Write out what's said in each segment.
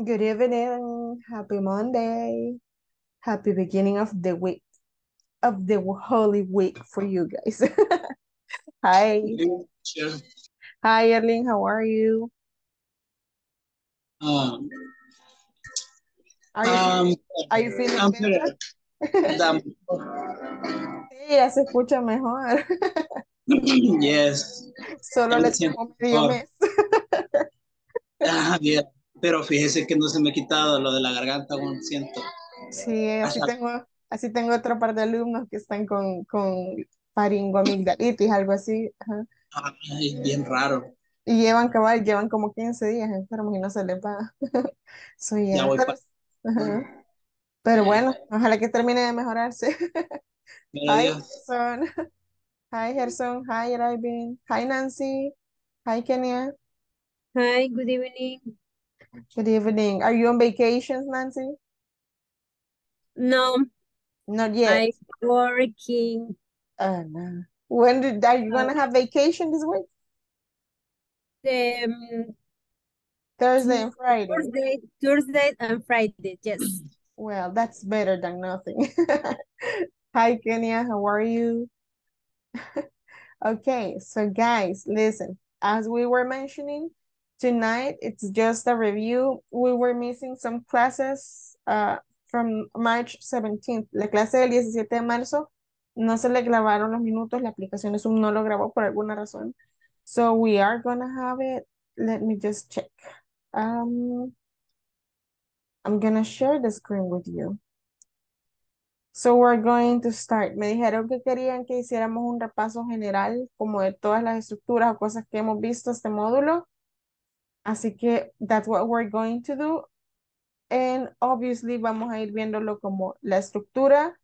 Good evening. Happy Monday. Happy beginning of the week, of the holy week for you guys. Hi. Hi, Erling. How are you? Um, Are you, um, are you feeling I'm better? Sí, ya se escucha mejor. yes. Solo le tengo medio mes. Ah, bien. Pero fíjese que no se me ha quitado lo de la garganta, aún siento. Sí, así Hasta- tengo, así tengo otra par de alumnos que están con, con faringoamigdalitis, algo así. ajá. Ay, bien raro. Y llevan cabal, llevan como 15 días enfermos y no se les va. Soy Ya voy para. Ajá. Pero bueno, ojalá que termine de mejorarse. Hi. Gerson. Hi, Gerson. Hi. Hi, Nancy. Hi, Kenya. Hi, good evening. Good evening. Are you on vacations, Nancy? No, Not yet. I'm working Oh, no. When did, are you gonna have vacation this week? um, Thursday and Friday. Thursday, Thursday and Friday. Yes. Well, that's better than nothing. Hi, Kenya. How are you? Okay, so guys, listen, as we were mentioning, tonight it's just a review. We were missing some classes uh, from March 17th. La clase del 17 de marzo no se le grabaron los minutos, la aplicación Zoom no lo grabó por alguna razón. So we are gonna have it. Let me just check. Um, I'm gonna share the screen with you. So we're going to start. Me dijeron que querían que hiciéramos un repaso general como de todas las estructuras o cosas que hemos visto este módulo. Así que that's what we're going to do. And obviously vamos a ir viéndolo como la estructura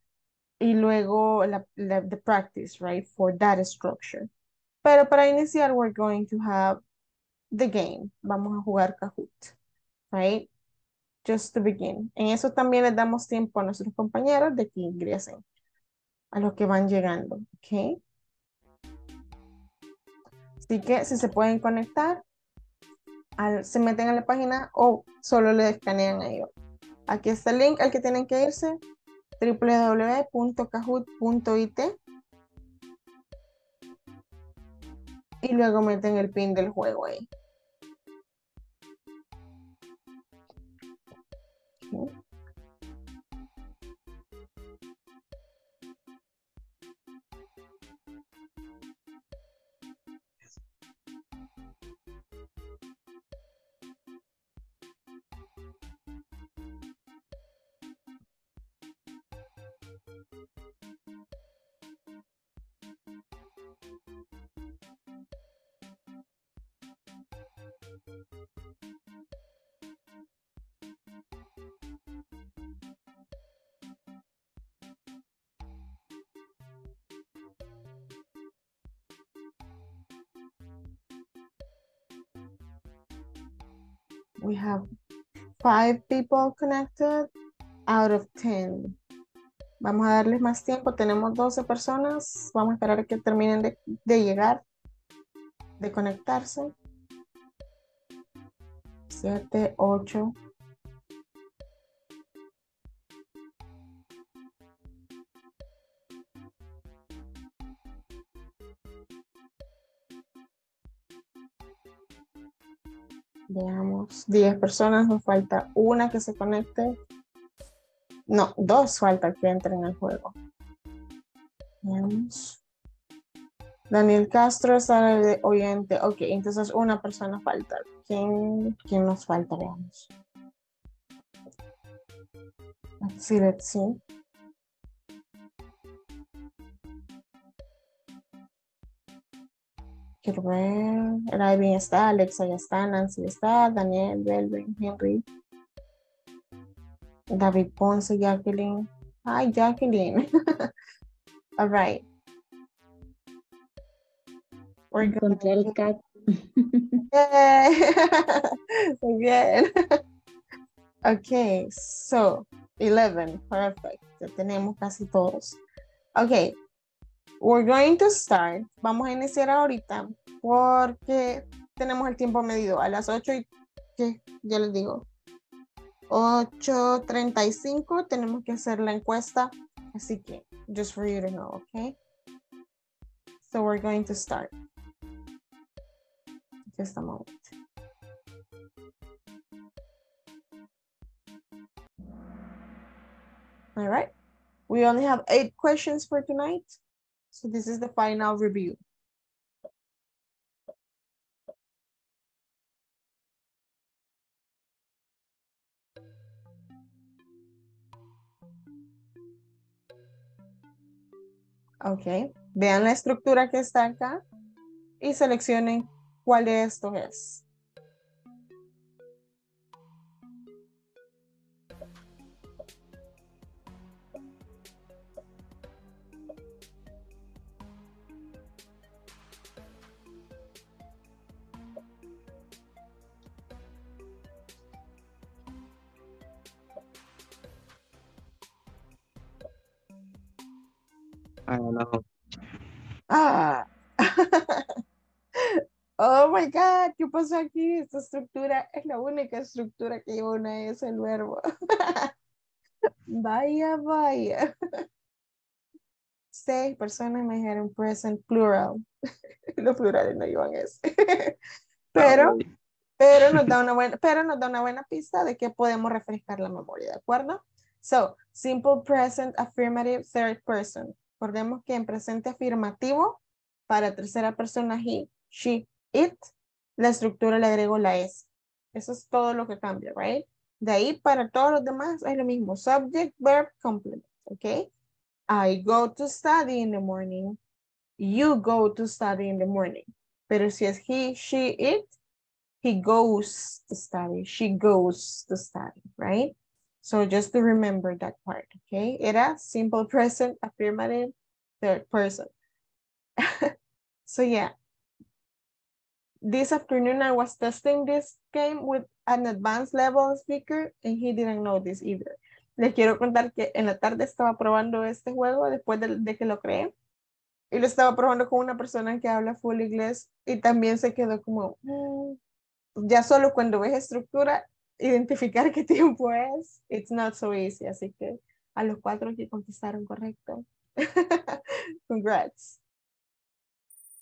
y luego la, the practice, right, for that structure. Pero para iniciar, we're going to have the game. Vamos a jugar Kahoot, right? Just to begin. En eso también les damos tiempo a nuestros compañeros de que ingresen a los que van llegando, ¿ok? Así que si se pueden conectar, al- se meten a la página o solo le escanean a ellos. Aquí está el link al que tienen que irse, www.kahoot.it y luego meten el pin del juego ahí. We have five people connected out of 10. Vamos a darles más tiempo. Tenemos 12 personas. Vamos a esperar a que terminen de, de llegar, de conectarse. 7, 8. Veamos, 10 personas, nos falta una que se conecte. No, dos falta que entren al juego. Daniel Castro está de oyente. Ok, entonces una persona falta. ¿Quién, quién nos falta? Veamos. Quiero ver. Raven está, Alexa ya está, Nancy está, Daniel, Belvin, Henry. David Ponce, Jacqueline. Hi, Jacqueline. All right. We're gonna Encontré el cat. Muy bien. Okay, so 11, perfect. Ya tenemos casi todos. Okay, we're going to start. Vamos a iniciar ahorita porque tenemos el tiempo medido a las 8 y ¿qué? Ya les digo. 8.35 tenemos que hacer la encuesta. Así que, just for you to know, okay? So we're going to start. Just a moment. All right. We only have eight questions for tonight. So this is the final review. Ok, vean la estructura que está acá y seleccionen cuál de estos es. Know. Ah. oh my God, ¿qué pasó aquí? Esta estructura es la única estructura que lleva una S el verbo. vaya, vaya. Seis personas me dijeron present plural. Los plurales no llevan S. pero, pero nos da una buena, pero nos da una buena pista de que podemos refrescar la memoria, ¿de acuerdo? So, simple present affirmative third person. Recordemos que en presente afirmativo, para tercera persona he, she, it, la estructura le agrego la S. Eso es todo lo que cambia, right? De ahí para todos los demás es lo mismo. Subject, verb, complement, ¿ok? I go to study in the morning. You go to study in the morning. Pero si es he, she, it, he goes to study. She goes to study, right? So just to remember that part, okay? Era simple present, affirmative, third person. so yeah. This afternoon I was testing this game with an advanced level speaker and he didn't know this either. Les quiero contar que en la tarde estaba probando este juego después de, de que lo creé. Y lo estaba probando con una persona que habla full inglés y también se quedó como, mm, ya solo cuando ves estructura identificar qué tiempo es, it's not so easy. Así que a los cuatro que contestaron correcto. Congrats.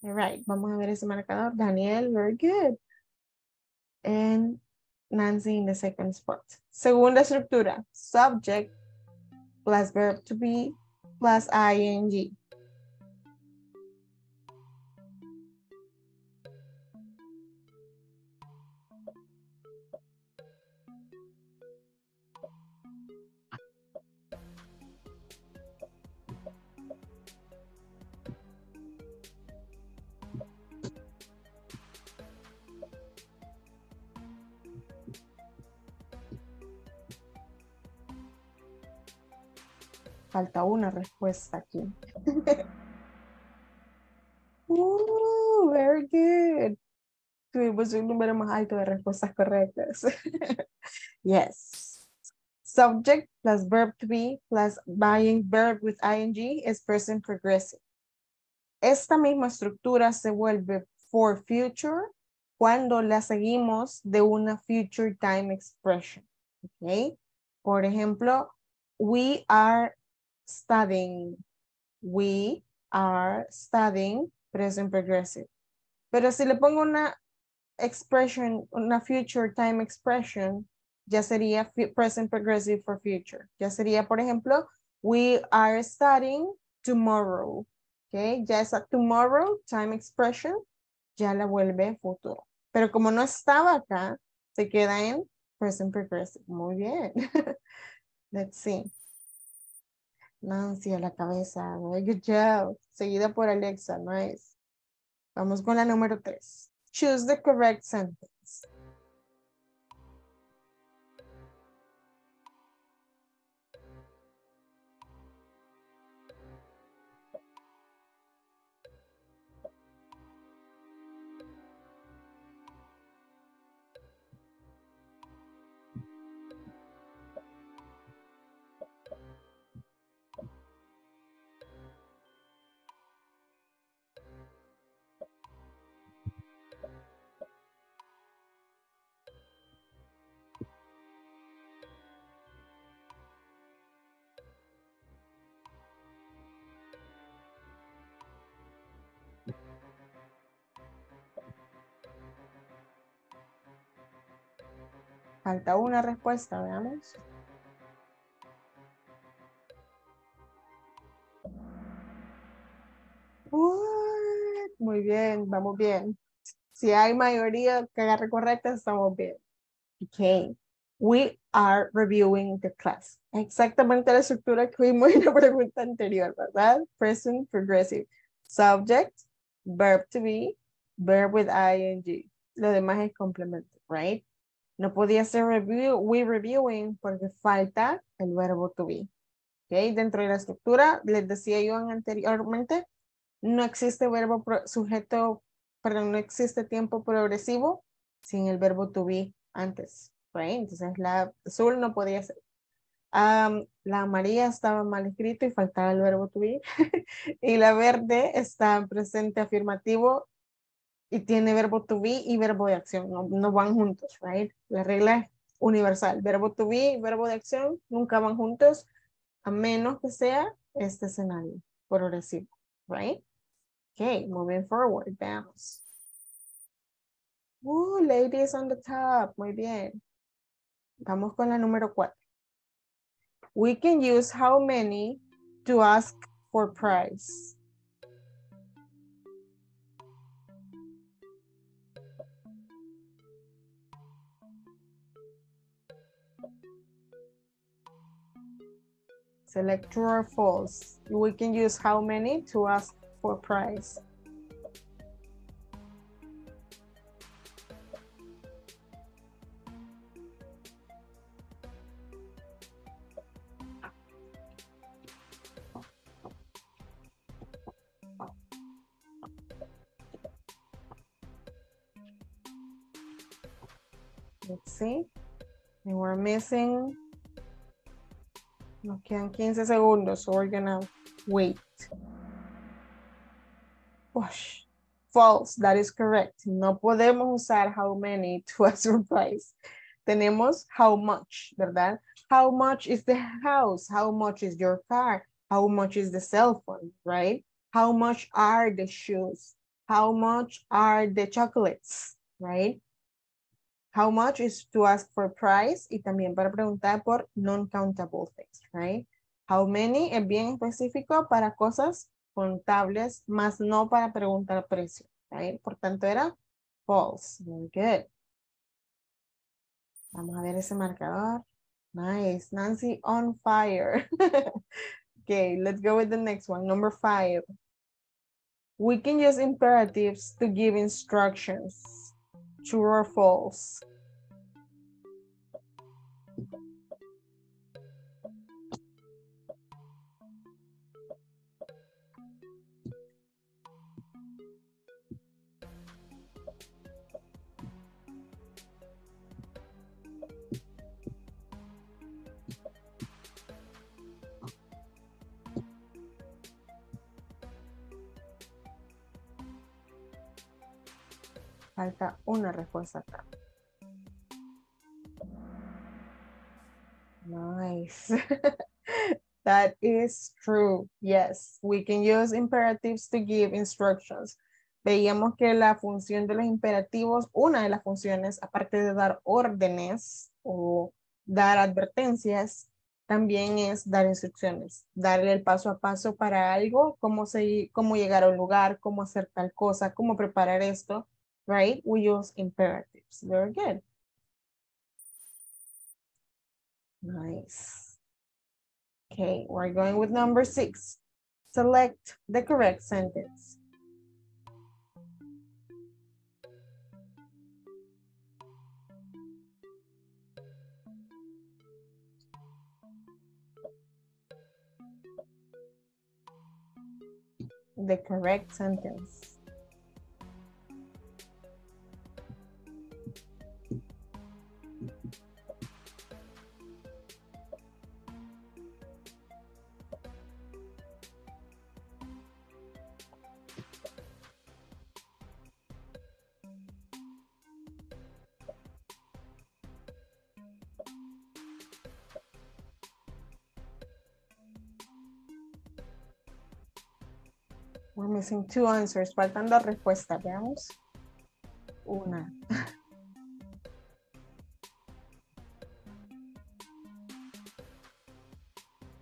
All right, vamos a ver ese marcador. Daniel, very good. And Nancy in the second spot. Segunda estructura, subject plus verb to be plus ing. Falta una respuesta aquí. uh, very good. Tuvimos un número más alto de respuestas correctas. yes. Subject plus verb to be plus buying verb with ing is present progressive. Esta misma estructura se vuelve for future cuando la seguimos de una future time expression. Okay. Por ejemplo, we are studying. We are studying present progressive. Pero si le pongo una expression, una future time expression, ya sería present progressive for future. Ya sería, por ejemplo, we are studying tomorrow. Okay, ya esa tomorrow time expression ya la vuelve futuro. Pero como no estaba acá, se queda en present progressive. Muy bien. Let's see. Nancy a la cabeza. Good job. Seguida por Alexa. Nice. Vamos con la número tres. Choose the correct sentence. Falta una respuesta, veamos. Muy bien, vamos bien. Si hay mayoría que agarre correcta, estamos bien. Okay. We are reviewing the class. Exactamente la estructura que vimos en la pregunta anterior, ¿verdad? Present progressive. Subject, verb to be, verb with ing. Lo demás es complemento, right? No podía ser review, we reviewing porque falta el verbo to be. Okay. Dentro de la estructura, les decía yo anteriormente, no existe verbo sujeto, perdón, no existe tiempo progresivo sin el verbo to be antes, right? Entonces la azul no podía ser. la amarilla estaba mal escrito y faltaba el verbo to be. y la verde está en presente afirmativo y tiene verbo to be y verbo de acción, no, no van juntos, right? La regla es universal, verbo to be y verbo de acción nunca van juntos a menos que sea este escenario progresivo, right? Okay, moving forward, bounce. Ooh, ladies on the top, muy bien. Vamos con la número cuatro. We can use how many to ask for price. Select true or false. We can use how many to ask for price. Let's see. We're missing. Nos quedan 15 segundos, so we're gonna wait. Gosh, false, that is correct. No podemos usar how many to a surprise. Tenemos how much, ¿verdad? How much is the house? How much is your car? How much is the cell phone, right? How much are the shoes? How much are the chocolates, right? How much is to ask for price y también para preguntar por non-countable things, right? How many es bien específico para cosas contables, más no para preguntar precio. Right? Por tanto, era false. Very good. Vamos a ver ese marcador. Nice. Nancy on fire. okay, let's go with the next one. Number five. We can use imperatives to give instructions. True or false? Falta una respuesta acá. Nice. that is true. Yes, we can use imperatives to give instructions. Veíamos que la función de los imperativos, una de las funciones, aparte de dar órdenes o dar advertencias, también es dar instrucciones, darle el paso a paso para algo, cómo, cómo llegar a un lugar, cómo hacer tal cosa, cómo preparar esto right? We use imperatives. Very good. Nice. Okay, we're going with number six. Select the correct sentence. The correct sentence. We're missing two answers. Faltan dos respuestas. Veamos. Una.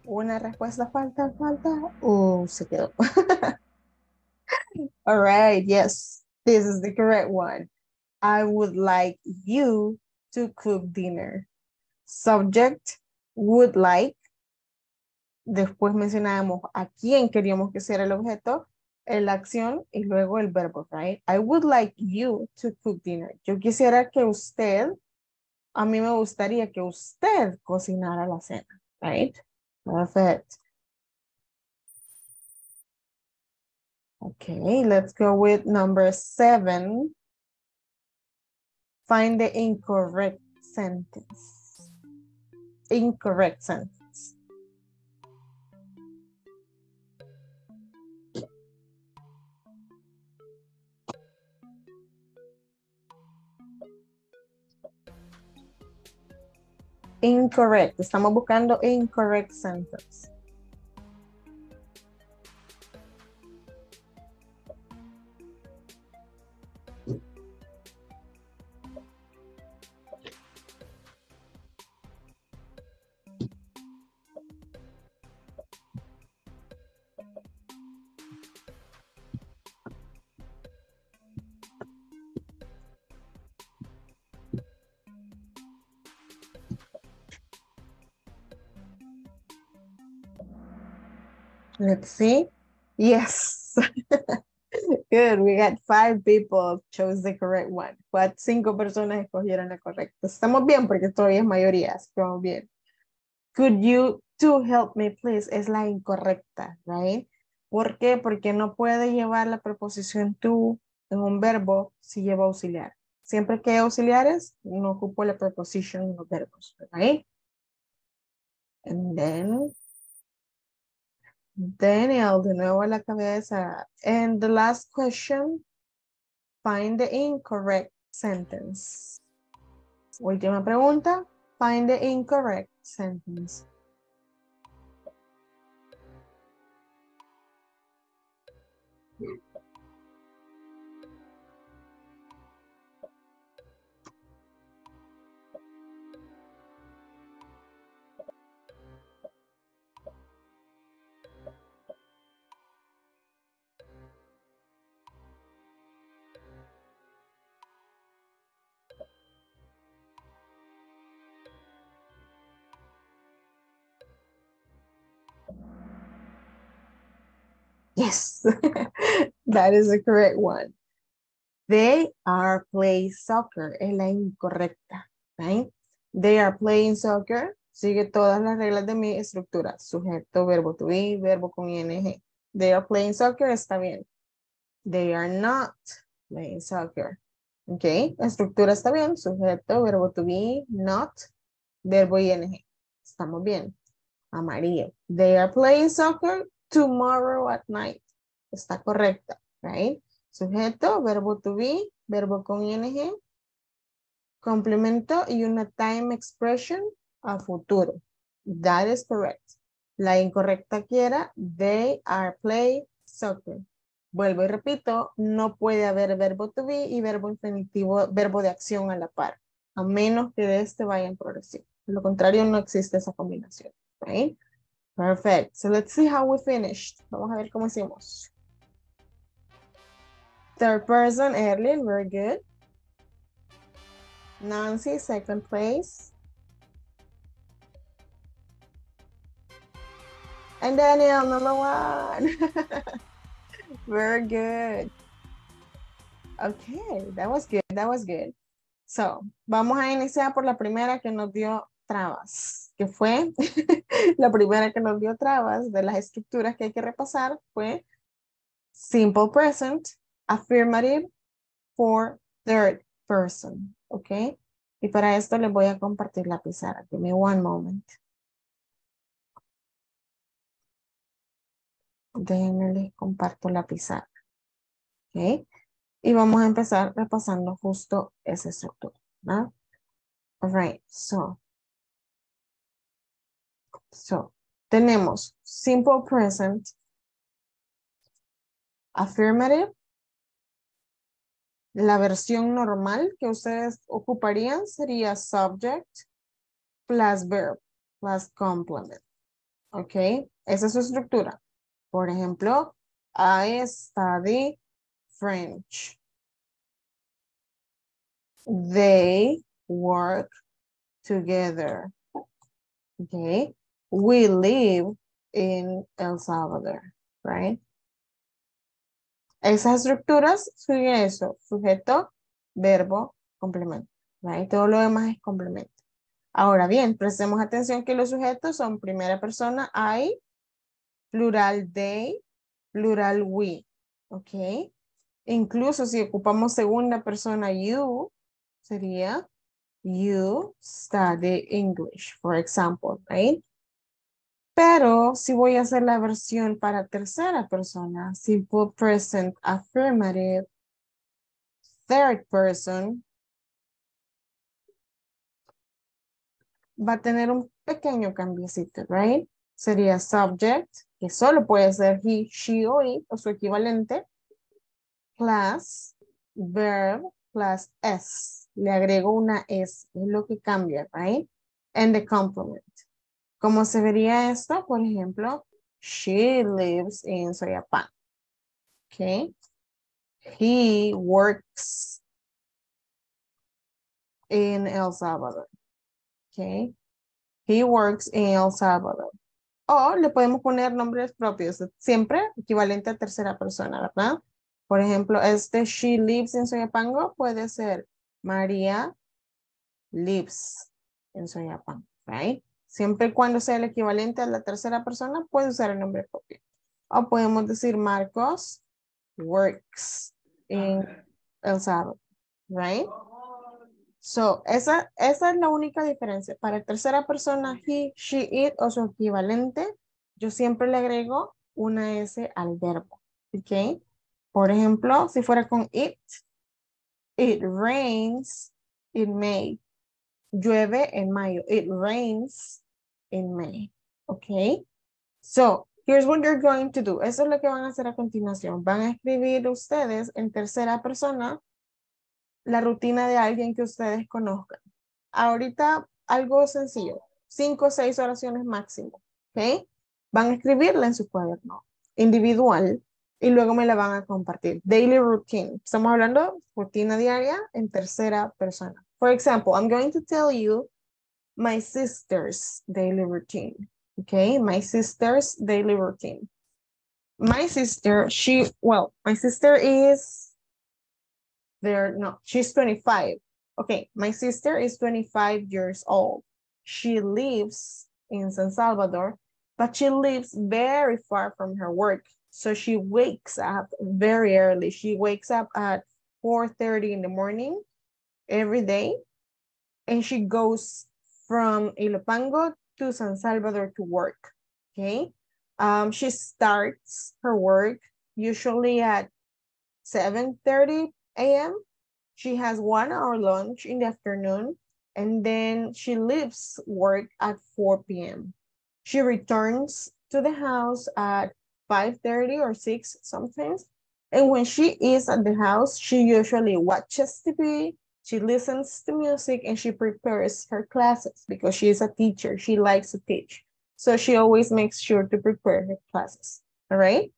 Una respuesta falta, falta. Oh, se quedó. All right. Yes, this is the correct one. I would like you to cook dinner. Subject, would like. Después mencionamos a quién queríamos que sea el objeto la acción y luego el verbo, right? I would like you to cook dinner. Yo quisiera que usted, a mí me gustaría que usted cocinara la cena, right? Perfect. Okay, let's go with number seven. Find the incorrect sentence. Incorrect sentence. Incorrect. Estamos buscando incorrect sentence. Let's see. Yes. Good. We got five people chose the correct one. But cinco personas escogieron la correcta. Estamos bien porque todavía es mayoría. Estamos bien. Could you to help me please? Es la incorrecta, right? ¿Por qué? Porque no puede llevar la preposición to en un verbo si lleva auxiliar. Siempre que hay auxiliares, no ocupo la preposición en los verbos, right? And then Daniel, de nuevo la cabeza. And the last question, find the incorrect sentence. Última pregunta, find the incorrect sentence. Yes, that is the correct one. They are playing soccer. Es la incorrecta. Right? They are playing soccer. Sigue todas las reglas de mi estructura. Sujeto, verbo to be, verbo con ing. They are playing soccer. Está bien. They are not playing soccer. Ok. Estructura está bien. Sujeto, verbo to be, not, verbo ing. Estamos bien. Amarillo. They are playing soccer tomorrow at night. Está correcta, right? Sujeto, verbo to be, verbo con ing, complemento y una time expression a futuro. That is correct. La incorrecta quiera, they are play soccer. Vuelvo y repito, no puede haber verbo to be y verbo infinitivo, verbo de acción a la par, a menos que de este vaya en progresión. De lo contrario, no existe esa combinación, right? Perfect. So let's see how we finished. Vamos a ver cómo hicimos. Third person, Erlin, very good. Nancy, second place. And Daniel, number one. very good. Okay, that was good, that was good. So, vamos a iniciar por la primera que nos dio trabas, que fue la primera que nos dio trabas de las estructuras que hay que repasar fue simple present, affirmative for third person, ¿ok? Y para esto les voy a compartir la pizarra. Give me one moment. Déjenme les comparto la pizarra. ¿Ok? Y vamos a empezar repasando justo esa estructura. ¿no? All right, so So, tenemos simple present, affirmative, la versión normal que ustedes ocuparían sería subject plus verb plus complement. ¿Ok? Esa es su estructura. Por ejemplo, I study French. They work together. Okay. We live in El Salvador, right? Esas estructuras siguen eso, sujeto, verbo, complemento, right? Todo lo demás es complemento. Ahora bien, prestemos atención que los sujetos son primera persona I, plural they, plural we, ¿ok? Incluso si ocupamos segunda persona you, sería you study English, for example, right? Pero si voy a hacer la versión para tercera persona, simple present affirmative, third person, va a tener un pequeño cambiecito, right? Sería subject, que solo puede ser he, she o it, o su equivalente, class, verb, plus s. Le agrego una s, es lo que cambia, right? And the complement. ¿Cómo se vería esto? Por ejemplo, she lives in Soyapan. Okay. He works in El Salvador. Okay. He works in El Salvador. O le podemos poner nombres propios, siempre equivalente a tercera persona, ¿verdad? Por ejemplo, este she lives in Soyapango puede ser María lives in Soyapango, right? Siempre y cuando sea el equivalente a la tercera persona, puede usar el nombre propio. O podemos decir Marcos works in El Salvador, right? So, esa, esa es la única diferencia. Para tercera persona, he, she, it o su equivalente, yo siempre le agrego una S al verbo. ¿Ok? Por ejemplo, si fuera con it, it rains in May. Llueve en mayo. It rains in May. ¿Ok? So, here's what you're going to do. Eso es lo que van a hacer a continuación. Van a escribir ustedes en tercera persona la rutina de alguien que ustedes conozcan. Ahorita algo sencillo, cinco o seis oraciones máximo, ¿ok? Van a escribirla en su cuaderno individual y luego me la van a compartir. Daily routine. Estamos hablando rutina diaria en tercera persona. For example, I'm going to tell you my sister's daily routine. Okay, my sister's daily routine. My sister, she, well, my sister is there, no, she's 25. Okay, my sister is 25 years old. She lives in San Salvador, but she lives very far from her work. So she wakes up very early. She wakes up at 4.30 in the morning every day. And she goes from Ilopango to San Salvador to work, okay? Um, she starts her work usually at 7.30 a.m. She has one hour lunch in the afternoon and then she leaves work at 4 p.m. She returns to the house at 5.30 or 6 sometimes. And when she is at the house, she usually watches TV, she listens to music, and she prepares her classes because she is a teacher. She likes to teach. So she always makes sure to prepare her classes. All right?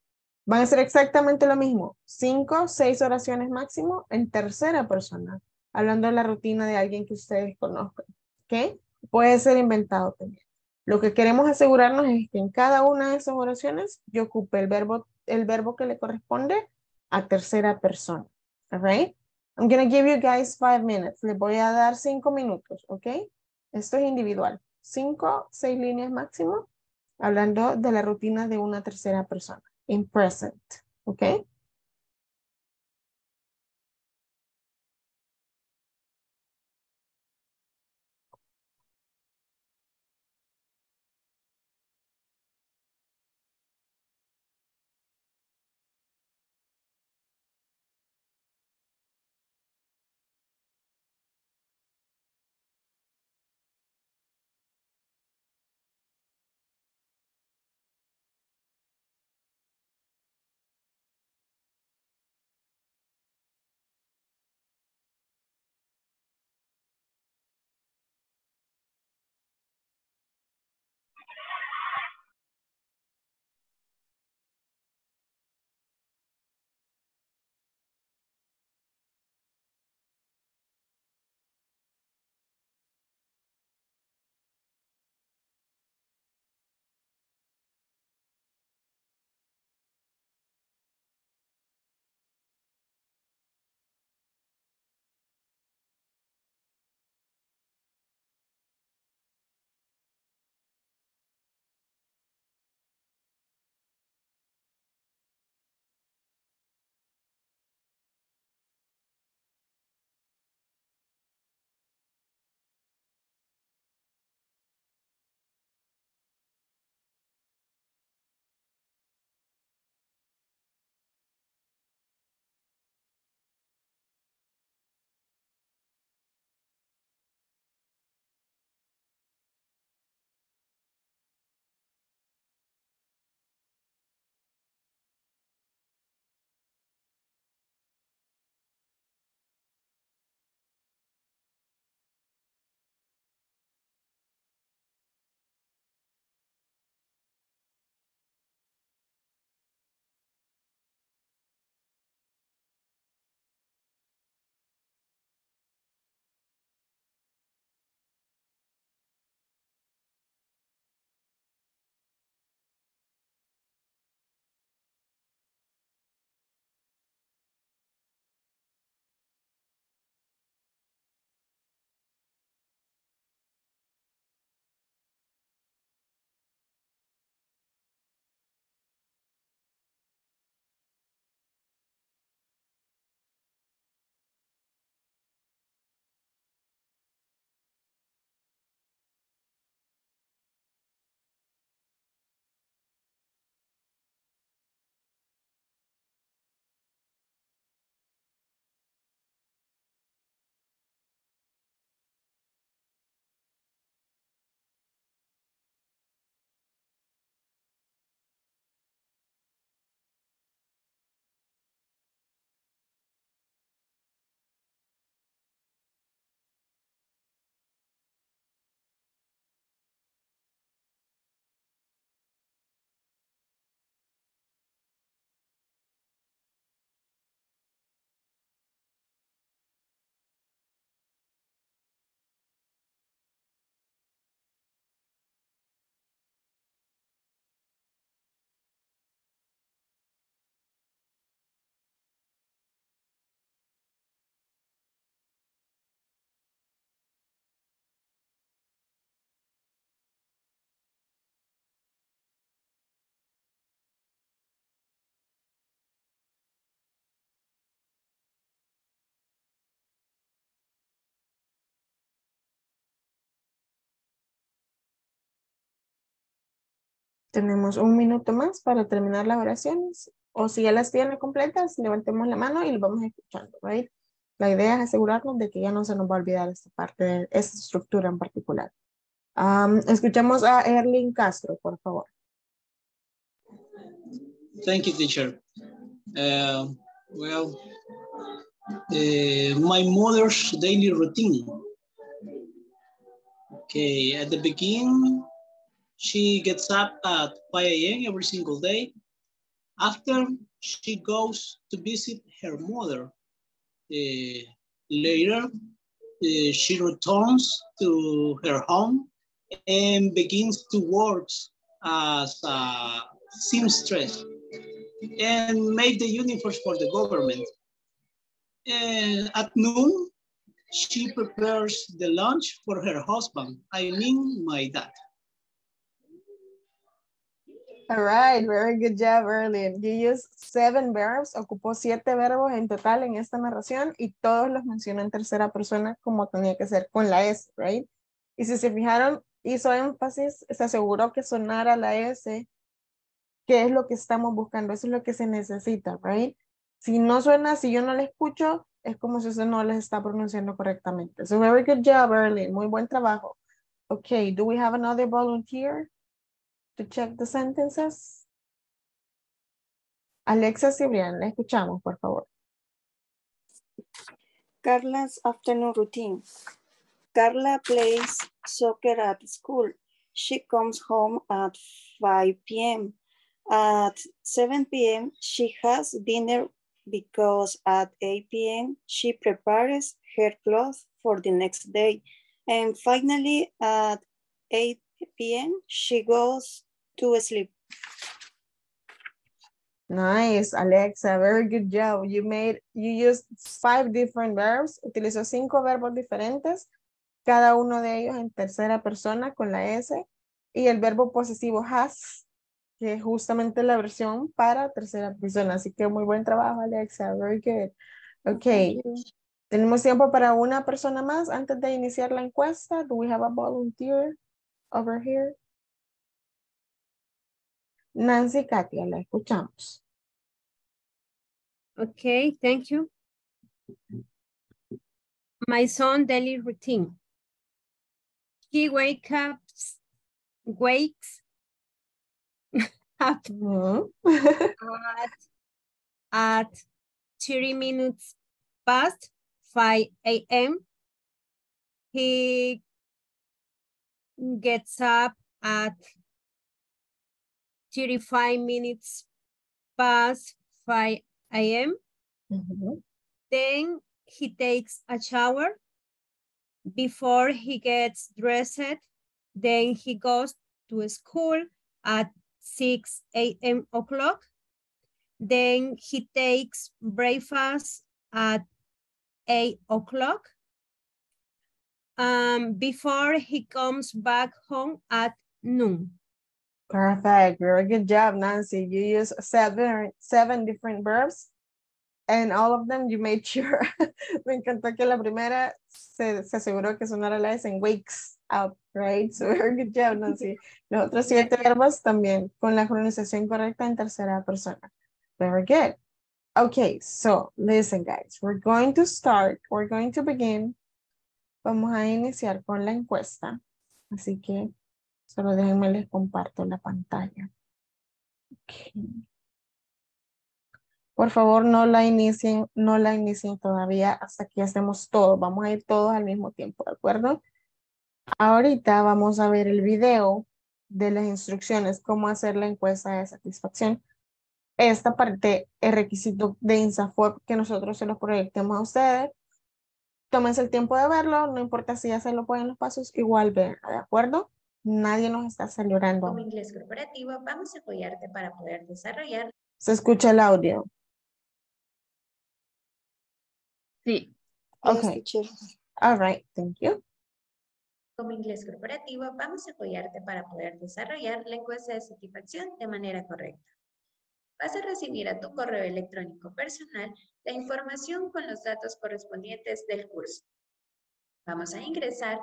Van a ser exactamente lo mismo. Cinco, seis oraciones máximo en tercera persona, hablando de la rutina de alguien que ustedes conozcan. ¿Ok? Puede ser inventado también. Lo que queremos asegurarnos es que en cada una de esas oraciones yo ocupe el verbo, el verbo que le corresponde a tercera persona. All right? I'm going to give you guys five minutes. Les voy a dar cinco minutos, ¿ok? Esto es individual. Cinco, seis líneas máximo, hablando de la rutina de una tercera persona in present, okay? Tenemos un minuto más para terminar las oraciones. O si ya las tiene completas, levantemos la mano y lo vamos escuchando, right? La idea es asegurarnos de que ya no se nos va a olvidar esta parte, esta estructura en particular. Escuchamos a Erling Castro, por favor. Thank you, teacher. Uh, well, uh, my mother's daily routine. Okay, at the beginning, she gets up at 5 a.m. every single day. After, she goes to visit her mother. Uh, later, uh, she returns to her home and begins to work as a seamstress and make the uniforms for the government. And at noon, she prepares the lunch for her husband, I mean my dad. All right, very good job, Erlyn. You used seven verbs, ocupó siete verbos en total en esta narración y todos los mencionó en tercera persona como tenía que ser con la S, right? Y si se fijaron, hizo énfasis, se aseguró que sonara la S, que es lo que estamos buscando, eso es lo que se necesita, right? Si no suena, si yo no le escucho, es como si usted no les está pronunciando correctamente. So very good job, Erlyn. Muy buen trabajo. Okay, do we have another volunteer to check the sentences? Alexa Cibrián, la escuchamos, por favor. Carla's afternoon routine. Carla plays soccer at school. She comes home at 5 p.m. At 7 p.m., she has dinner because at 8 p.m. she prepares her clothes for the next day. And finally, at 8 p.m., she goes to sleep. Nice, Alexa. Very good job. You made, you used five different verbs. Utilizó cinco verbos diferentes, cada uno de ellos en tercera persona con la S. Y el verbo posesivo has, que es justamente la versión para tercera persona. Así que muy buen trabajo, Alexa. Very good. Okay. Tenemos tiempo para una persona más antes de iniciar la encuesta. Do we have a volunteer over here? Nancy Katia, la escuchamos. Okay, thank you. My son daily routine. He wake up, wakes up Mhm. at, at 30 minutes past 5 a.m. He gets up at 35 minutes past 5 a.m. Mhm. Then he takes a shower before he gets dressed. Then he goes to school at 6 a.m. o'clock. Then he takes breakfast at 8 o'clock. Um, before he comes back home at noon. Perfect. Very good job, Nancy. You use seven, seven different verbs and all of them you made sure. Me encantó que la primera se, se aseguró que sonara la S en wakes up, right? So very good job, Nancy. Los otros siete verbos también con la pronunciación correcta en tercera persona. Very good. Okay, so listen guys, we're going to start, we're going to begin. Vamos a iniciar con la encuesta. Así que Solo déjenme les comparto la pantalla. Por favor, no la inicien, no la inicien todavía hasta que hacemos todo. Vamos a ir todos al mismo tiempo, ¿de acuerdo? Ahorita vamos a ver el video de las instrucciones, cómo hacer la encuesta de satisfacción. Esta parte es requisito de INSAFORP que nosotros se los proyectemos a ustedes. Tómense el tiempo de verlo, no importa si ya se lo pueden los pasos, igual ven, ¿de acuerdo? Nadie nos está celebrando. Como inglés corporativo, vamos a apoyarte para poder desarrollar. Se escucha el audio. Sí. Okay. All right, thank you. Como inglés corporativo, vamos a apoyarte para poder desarrollar la encuesta de satisfacción de manera correcta. Vas a recibir a tu correo electrónico personal la información con los datos correspondientes del curso. Vamos a ingresar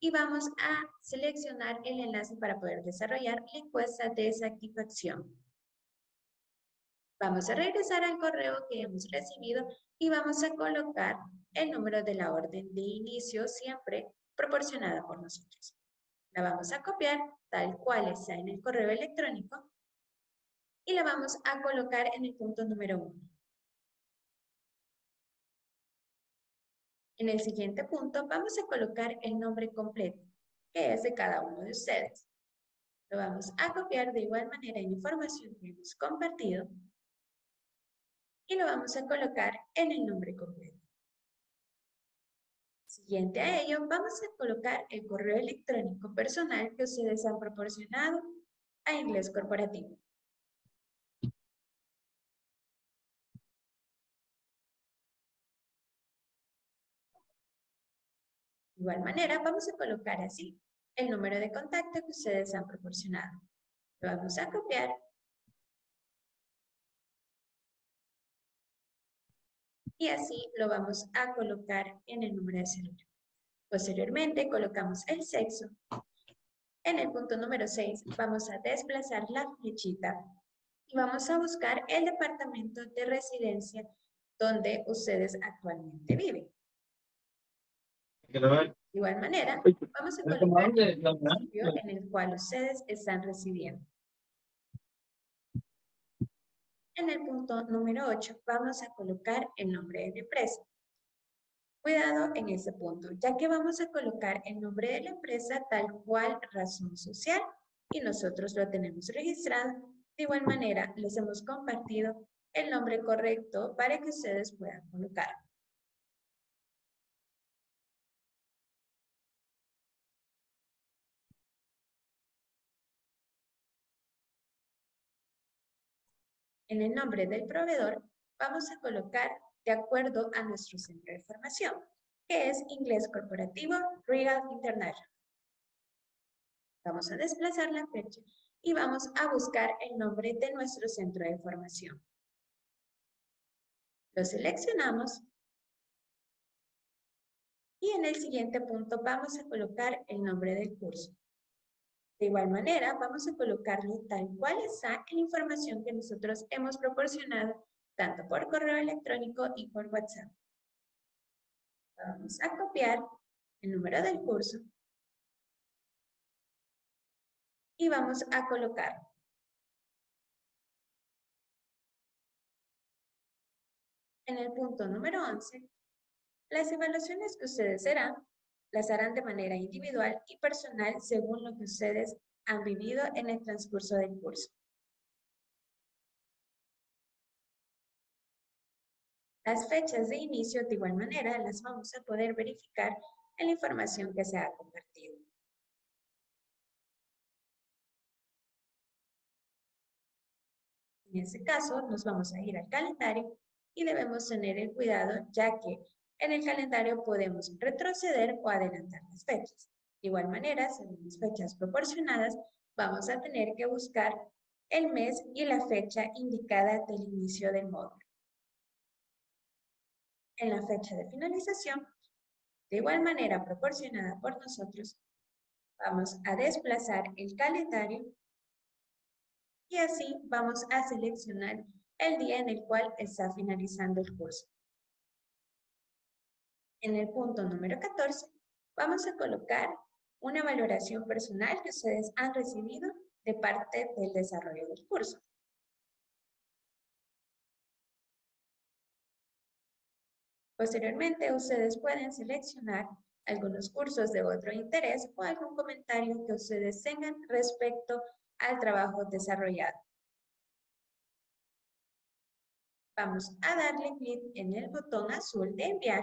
y vamos a seleccionar el enlace para poder desarrollar la encuesta de satisfacción. Vamos a regresar al correo que hemos recibido y vamos a colocar el número de la orden de inicio siempre proporcionada por nosotros. La vamos a copiar tal cual está en el correo electrónico y la vamos a colocar en el punto número 1. En el siguiente punto vamos a colocar el nombre completo, que es de cada uno de ustedes. Lo vamos a copiar de igual manera en información que hemos compartido y lo vamos a colocar en el nombre completo. Siguiente a ello, vamos a colocar el correo electrónico personal que ustedes han proporcionado a Inglés Corporativo. De igual manera, vamos a colocar así el número de contacto que ustedes han proporcionado. Lo vamos a copiar. Y así lo vamos a colocar en el número de celular. Posteriormente, colocamos el sexo. En el punto número 6, vamos a desplazar la flechita y vamos a buscar el departamento de residencia donde ustedes actualmente viven. De igual manera, vamos a colocar el sitio en el cual ustedes están residiendo. En el punto número 8 vamos a colocar el nombre de la empresa. Cuidado en ese punto, ya que vamos a colocar el nombre de la empresa tal cual razón social y nosotros lo tenemos registrado. De igual manera, les hemos compartido el nombre correcto para que ustedes puedan colocarlo. En el nombre del proveedor vamos a colocar de acuerdo a nuestro centro de formación, que es Inglés Corporativo Real International. Vamos a desplazar la fecha y vamos a buscar el nombre de nuestro centro de formación. Lo seleccionamos y en el siguiente punto vamos a colocar el nombre del curso. De igual manera, vamos a colocarlo tal cual está la información que nosotros hemos proporcionado, tanto por correo electrónico y por WhatsApp. Vamos a copiar el número del curso y vamos a colocarlo. En el punto número 11, las evaluaciones que ustedes serán las harán de manera individual y personal según lo que ustedes han vivido en el transcurso del curso. Las fechas de inicio de igual manera las vamos a poder verificar en la información que se ha compartido. En ese caso, nos vamos a ir al calendario y debemos tener el cuidado ya que en el calendario podemos retroceder o adelantar las fechas. De igual manera, según las fechas proporcionadas, vamos a tener que buscar el mes y la fecha indicada del inicio del módulo. En la fecha de finalización, de igual manera proporcionada por nosotros, vamos a desplazar el calendario y así vamos a seleccionar el día en el cual está finalizando el curso. En el punto número 14, vamos a colocar una valoración personal que ustedes han recibido de parte del desarrollo del curso. Posteriormente, ustedes pueden seleccionar algunos cursos de otro interés o algún comentario que ustedes tengan respecto al trabajo desarrollado. Vamos a darle clic en el botón azul de enviar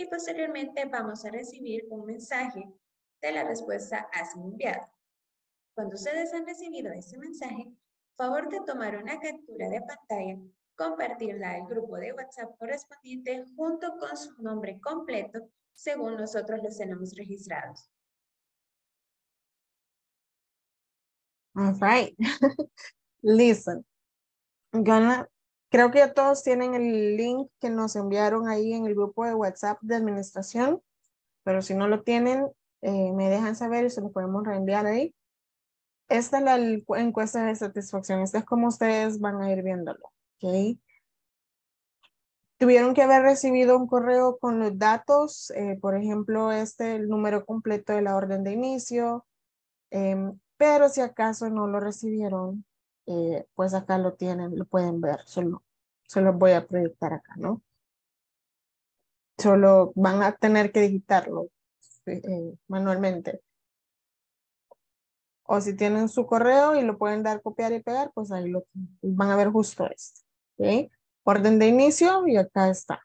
y posteriormente vamos a recibir un mensaje de la respuesta sido enviado. Cuando ustedes han recibido este mensaje, favor de tomar una captura de pantalla, compartirla al grupo de WhatsApp correspondiente junto con su nombre completo según nosotros los tenemos registrados. All right. Listen, gonna Creo que ya todos tienen el link que nos enviaron ahí en el grupo de WhatsApp de administración, pero si no lo tienen, eh, me dejan saber y se lo podemos reenviar ahí. Esta es la encuesta de satisfacción. Esta es como ustedes van a ir viéndolo. ¿ok? Tuvieron que haber recibido un correo con los datos, eh, por ejemplo, este, el número completo de la orden de inicio, em, pero si acaso no lo recibieron, eh, pues acá lo tienen, lo pueden ver, solo, solo voy a proyectar acá, ¿no? Solo van a tener que digitarlo eh, manualmente. O si tienen su correo y lo pueden dar copiar y pegar, pues ahí lo van a ver justo esto. Orden de inicio y acá está.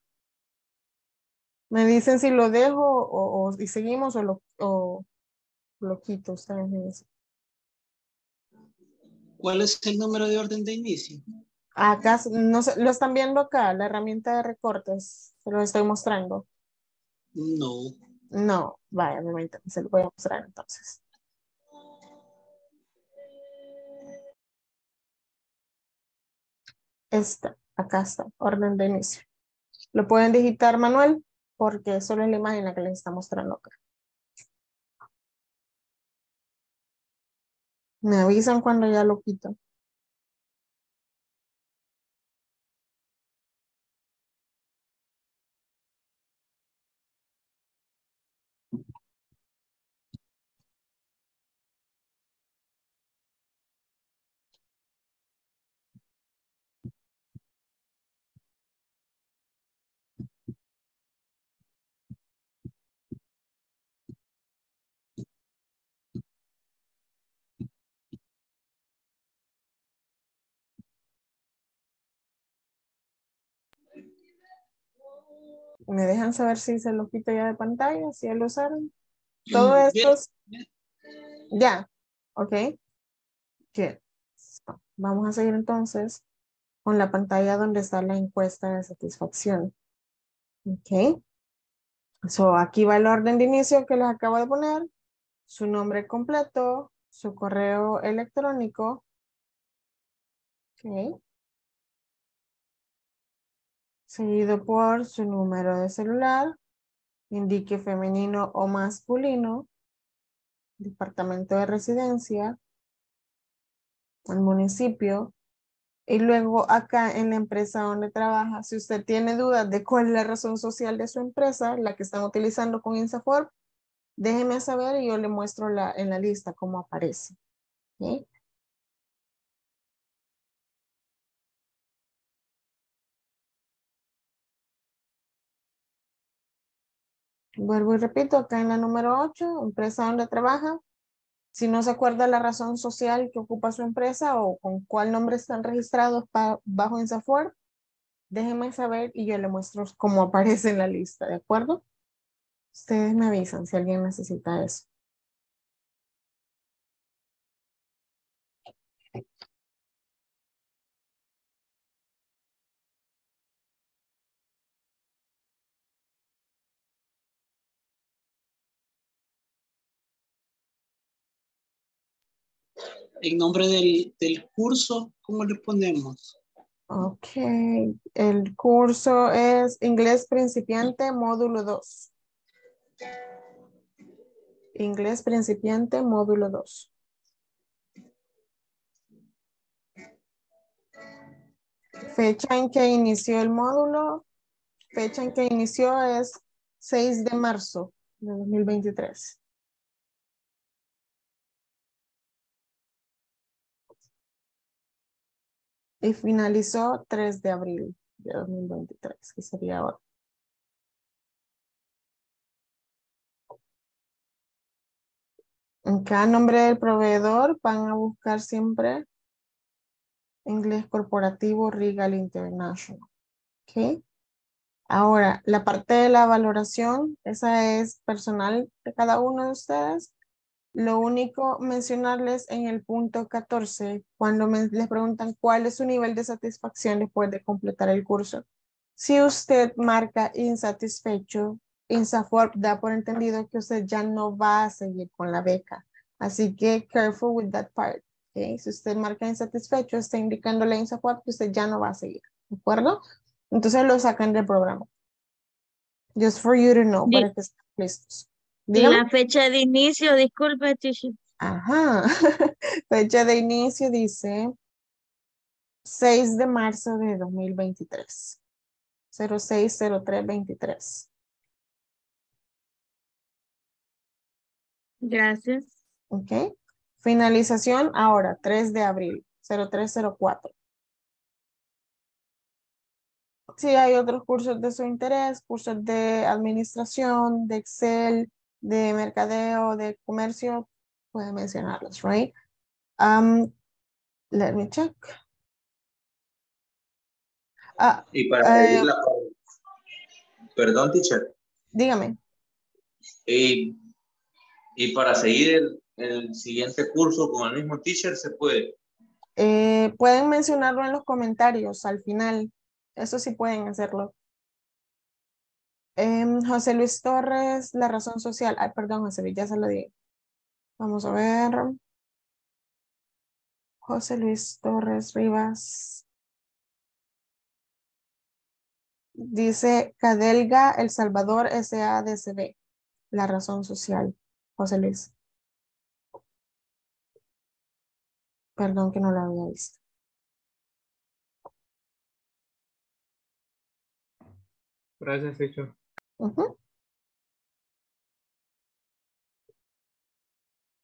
Me dicen si lo dejo o, y seguimos o lo, o lo quito. Ustedes me dicen. ¿Cuál es el número de orden de inicio? Acá, no sé, lo están viendo acá, la herramienta de recortes. Se lo estoy mostrando. No. No, vaya, momento, se lo voy a mostrar entonces. Esta, acá está, orden de inicio. Lo pueden digitar manual porque solo es la imagen la que les está mostrando acá. Me avisan cuando ya lo quito. Me dejan saber si se lo quito ya de pantalla, si ya lo usaron. Todo mm, esto. Ya, ok. Bien. Vamos a seguir entonces con la pantalla donde está la encuesta de satisfacción. Ok. So, aquí va el orden de inicio que les acabo de poner. Su nombre completo, su correo electrónico. Ok seguido por su número de celular, indique femenino o masculino, departamento de residencia, el municipio, y luego acá en la empresa donde trabaja, si usted tiene dudas de cuál es la razón social de su empresa, la que están utilizando con INSAFORP, déjeme saber y yo le muestro la, en la lista cómo aparece. Vuelvo y repito, acá en la número 8, empresa donde trabaja. Si no se acuerda la razón social que ocupa su empresa o con cuál nombre están registrados bajo INSAFOR, déjenme saber y yo le muestro cómo aparece en la lista, ¿de acuerdo? Ustedes me avisan si alguien necesita eso. El nombre del, del curso, ¿cómo le ponemos? Ok, el curso es Inglés Principiante, módulo 2. Inglés Principiante, módulo 2. Fecha en que inició el módulo, fecha en que inició es 6 de marzo de 2023. Y finalizó 3 de abril de 2023, que sería ahora. En cada nombre del proveedor van a buscar siempre inglés corporativo Regal International. ¿Ok? Ahora, la parte de la valoración, esa es personal de cada uno de ustedes. Lo único mencionarles en el punto 14, cuando les preguntan cuál es su nivel de satisfacción después de completar el curso. Si usted marca insatisfecho, INSAFORP da por entendido que usted ya no va a seguir con la beca. Así que careful with that part. Okay? Si usted marca insatisfecho, está indicándole a INSAFORP que usted ya no va a seguir. ¿De acuerdo? Entonces lo sacan del programa. Just for you to know, para que estén listos. Dígame. La fecha de inicio, disculpe, teacher. Ajá. Fecha de inicio dice 6 de marzo de 2023. 060323. Gracias. Ok. Finalización ahora, 3 de abril, 0304. Si hay otros cursos de su interés, cursos de administración, de Excel, de mercadeo, de comercio, puede mencionarlos, right? Um, let me check. Ah, Y para Eh, seguir la... Perdón, teacher. dígame. Y, y para seguir el, el siguiente curso con el mismo teacher se puede. Eh, pueden mencionarlo en los comentarios al final. Eso sí pueden hacerlo. Em, José Luis Torres, la razón social. Ay, perdón, José Luis, ya se lo di. Vamos a ver. José Luis Torres Rivas. Dice Cadelga, El Salvador, SADCB. La razón social. José Luis. Perdón que no lo había visto. Gracias,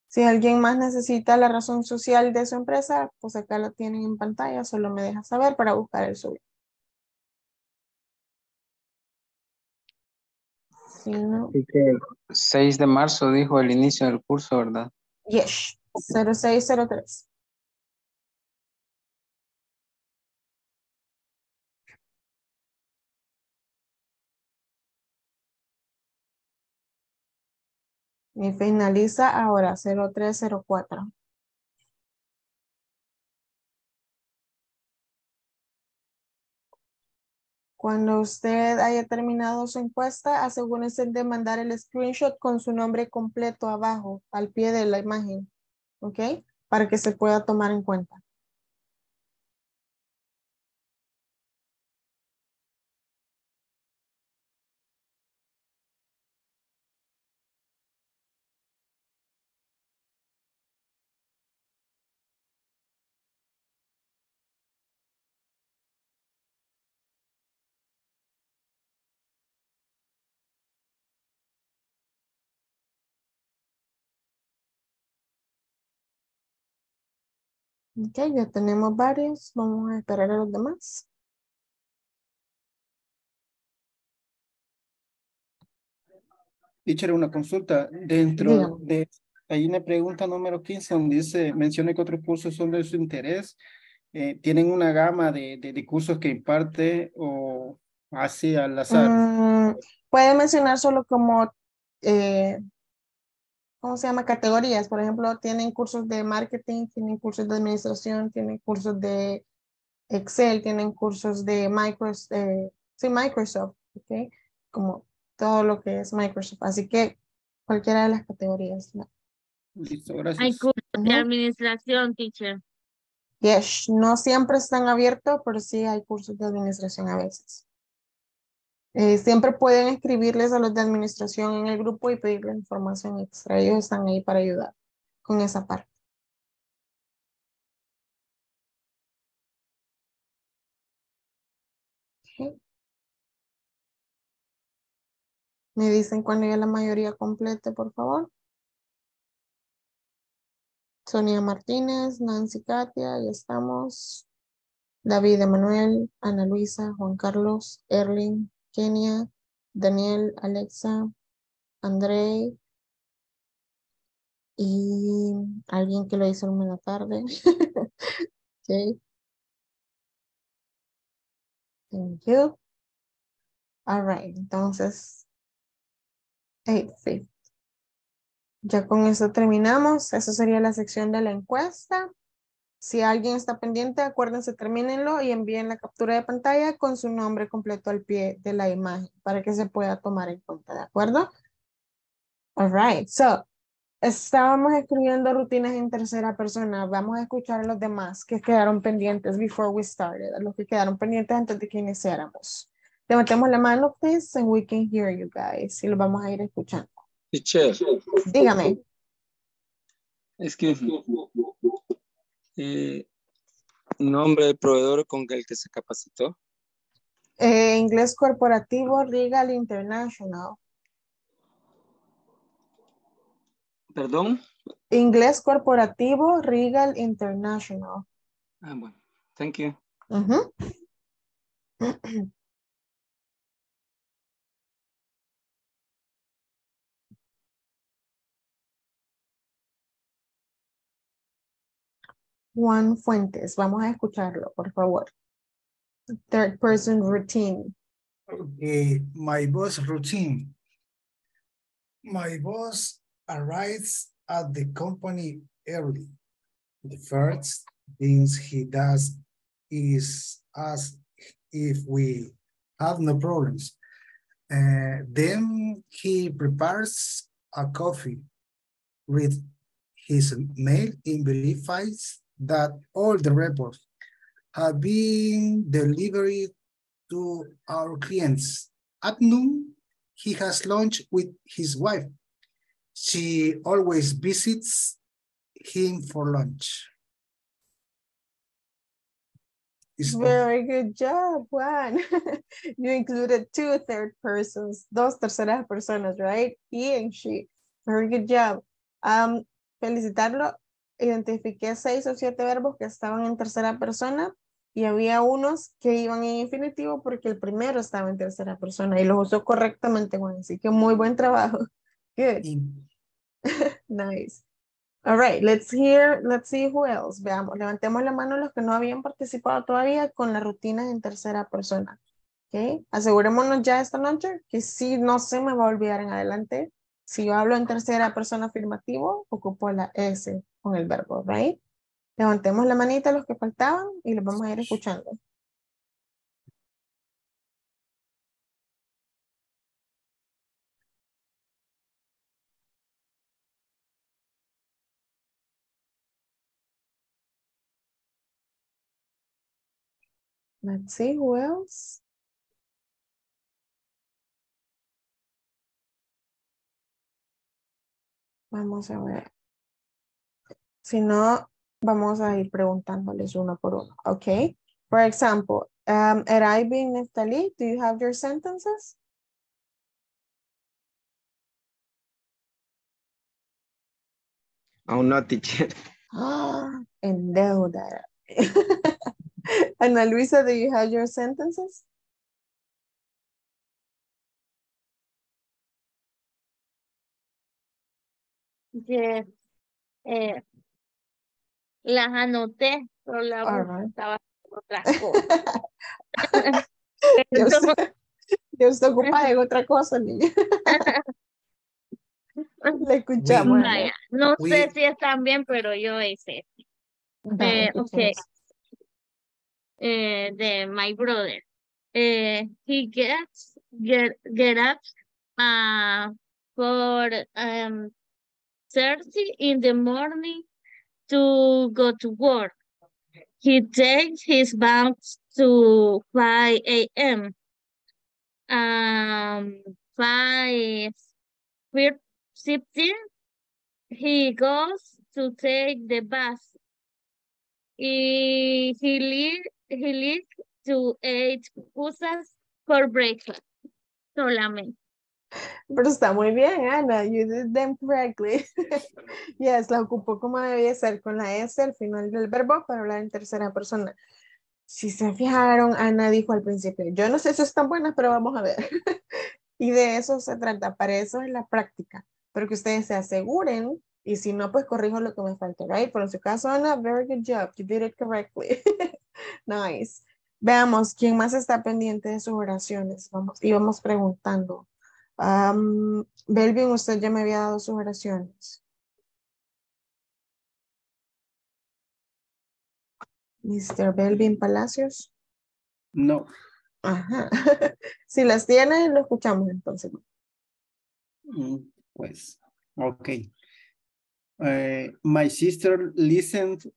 Si alguien más necesita la razón social de su empresa, pues acá la tienen en pantalla, solo me deja saber para buscar el suyo. Si no, Así que 6 de marzo dijo el inicio del curso, ¿verdad? yes, 0603. Y finaliza ahora 0304. Cuando usted haya terminado su encuesta, asegúrese de mandar el screenshot con su nombre completo abajo, al pie de la imagen, ¿ok? Para que se pueda tomar en cuenta. Ok, ya tenemos varios. Vamos a esperar a los demás. Teacher, una consulta. Dentro Dígame. de, hay una pregunta número 15 donde dice, menciona que otros cursos son de su interés. Eh, ¿Tienen una gama de, de, de cursos que imparte o así al azar? Mm, puede mencionar solo como, eh, ¿cómo se llama? Categorías. Por ejemplo, tienen cursos de marketing, tienen cursos de administración, tienen cursos de Excel, tienen cursos de Microsoft, sí, Microsoft, ¿ok? Como todo lo que es Microsoft. Así que cualquiera de las categorías. ¿no? Listo, Hay cursos de administración, teacher. Yes, no siempre están abiertos, pero sí hay cursos de administración a veces. Eh, siempre pueden escribirles a los de administración en el grupo y pedirles información extra. Ellos están ahí para ayudar con esa parte. Me dicen cuando ya la mayoría complete, por favor. Sonia Martínez, Nancy Katia, ya estamos. David Emanuel, Ana Luisa, Juan Carlos, Erling, Kenia, Daniel, Alexa, Andrei y alguien que lo hizo en la tarde. Ok. Thank you. All right, entonces, eight. Ya con eso terminamos. Eso sería la sección de la encuesta. Si alguien está pendiente, acuérdense, termínenlo y envíen la captura de pantalla con su nombre completo al pie de la imagen para que se pueda tomar en cuenta, ¿de acuerdo? All right, so, estábamos escribiendo rutinas en tercera persona. Vamos a escuchar a los demás que quedaron pendientes before we started, a los que quedaron pendientes antes de que iniciáramos. Levantemos la mano, please, and we can hear you guys. Y los vamos a ir escuchando. Teacher, Dígame. excuse me. Eh, nombre del proveedor con el que se capacitó. Eh, inglés corporativo Regal International. Perdón. Inglés corporativo Regal International. Ah, bueno. Thank you. Ujú. Juan Fuentes, vamos a escucharlo, por favor. Third person routine. Okay, my boss routine. My boss arrives at the company early. The first things he does is ask if we have no problems. Uh, then he prepares a coffee, read his mail, and verifies that all the reports have been delivered to our clients. At noon, he has lunch with his wife. She always visits him for lunch. It's. Very good job, Juan. you included two third persons, dos terceras personas, right? He and she. Very good job. Um, felicitarlo. Identifiqué seis o siete verbos que estaban en tercera persona y había unos que iban en infinitivo porque el primero estaba en tercera persona y los usó correctamente, Juan. Así que muy buen trabajo. Good. Nice. All right, let's hear, let's see who else. Veamos, levantemos la mano los que no habían participado todavía con la rutina en tercera persona. ¿Ok? Asegurémonos ya esta noche que si no se me va a olvidar en adelante. Si yo hablo en tercera persona afirmativo, ocupo la S con el verbo, right? Levantemos la manita los que faltaban y los vamos a ir escuchando. Let's see who else. Vamos a ver. Si no, vamos a ir preguntándoles uno por uno. Okay. For example, um, and Neftali, do you have your sentences? Aún no, teacher. Ah, endeuda. Ana Luisa, do you have your sentences? Yes. Eh, las anoté, pero la right. estaba haciendo otras cosas. Usted, ya usted ocupada en otra cosa, niña. Le escuchamos. Vaya, no We- sé si están bien, pero yo hice. Vaya, Eh, ok. escuchemos. Eh, de my brother. Eh, he gets get get up uh, for um 30 in the morning to go to work. He takes his bath to 5 a.m. Um, 5 15, he goes to take the bus. He, he leave, he leaves to eat pupusas for breakfast. Solamente. Pero está muy bien, Ana. You did them correctly. yes, la ocupó como debía ser, con la S al final del verbo para hablar en tercera persona. Si se fijaron, Ana dijo al principio, yo no sé si están buenas, pero vamos a ver. y de eso se trata, para eso es la práctica, pero que ustedes se aseguren y si no, pues corrijo lo que me falta, right? Pero en su caso, Ana, very good job, you did it correctly. nice. Veamos, ¿quién más está pendiente de sus oraciones? Vamos, y vamos preguntando. Um, Belvin, usted ya me había dado sus oraciones. Mr. Belvin Palacios. No. Ajá. si las tiene, lo escuchamos entonces. Mm, Pues, okay. Uh, my sister listens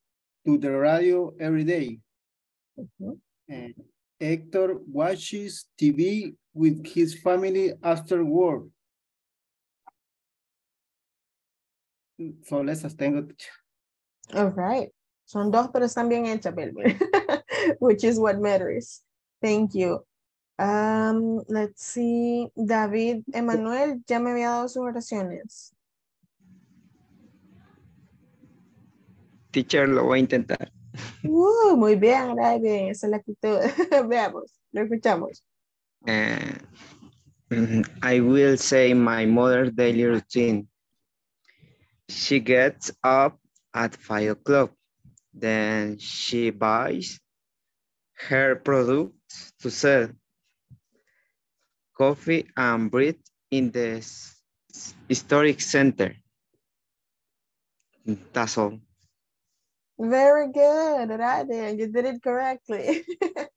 to the radio every day. Uh, Hector watches TV with his family after work. Solo esas tengo. teacher. All right. Son dos, pero están bien hechas, Belmer. Which is what matters. Thank you. Um, let's see. David Emanuel ya me había dado sus oraciones. Teacher, lo voy a intentar. Uh, muy bien. Esa es la actitud. Veamos, lo escuchamos. Uh, I will say my mother's daily routine. She gets up at five o'clock. Then she buys her products to sell. Coffee and bread in the historic center. That's all. Very good, David. You did it correctly.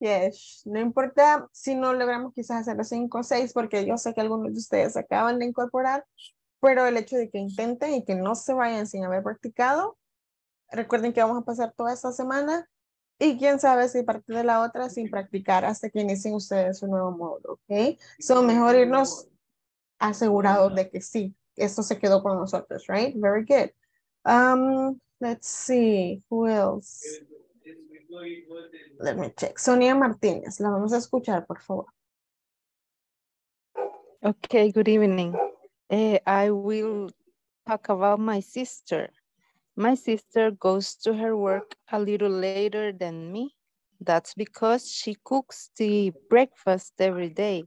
Yes, no importa si no logramos quizás hacer los cinco o seis, porque yo sé que algunos de ustedes acaban de incorporar, pero el hecho de que intenten y que no se vayan sin haber practicado, recuerden que vamos a pasar toda esta semana y quién sabe si parte de la otra sin practicar hasta que inicien ustedes un nuevo módulo, ¿ok? So, mejor irnos asegurados de que sí, esto se quedó con nosotros, right? Very good. Um, let's see, who else? Let me check. Sonia Martínez, la vamos a escuchar, por favor. Okay, good evening. Eh, I will talk about my sister. My sister goes to her work a little later than me. That's because she cooks the breakfast every day.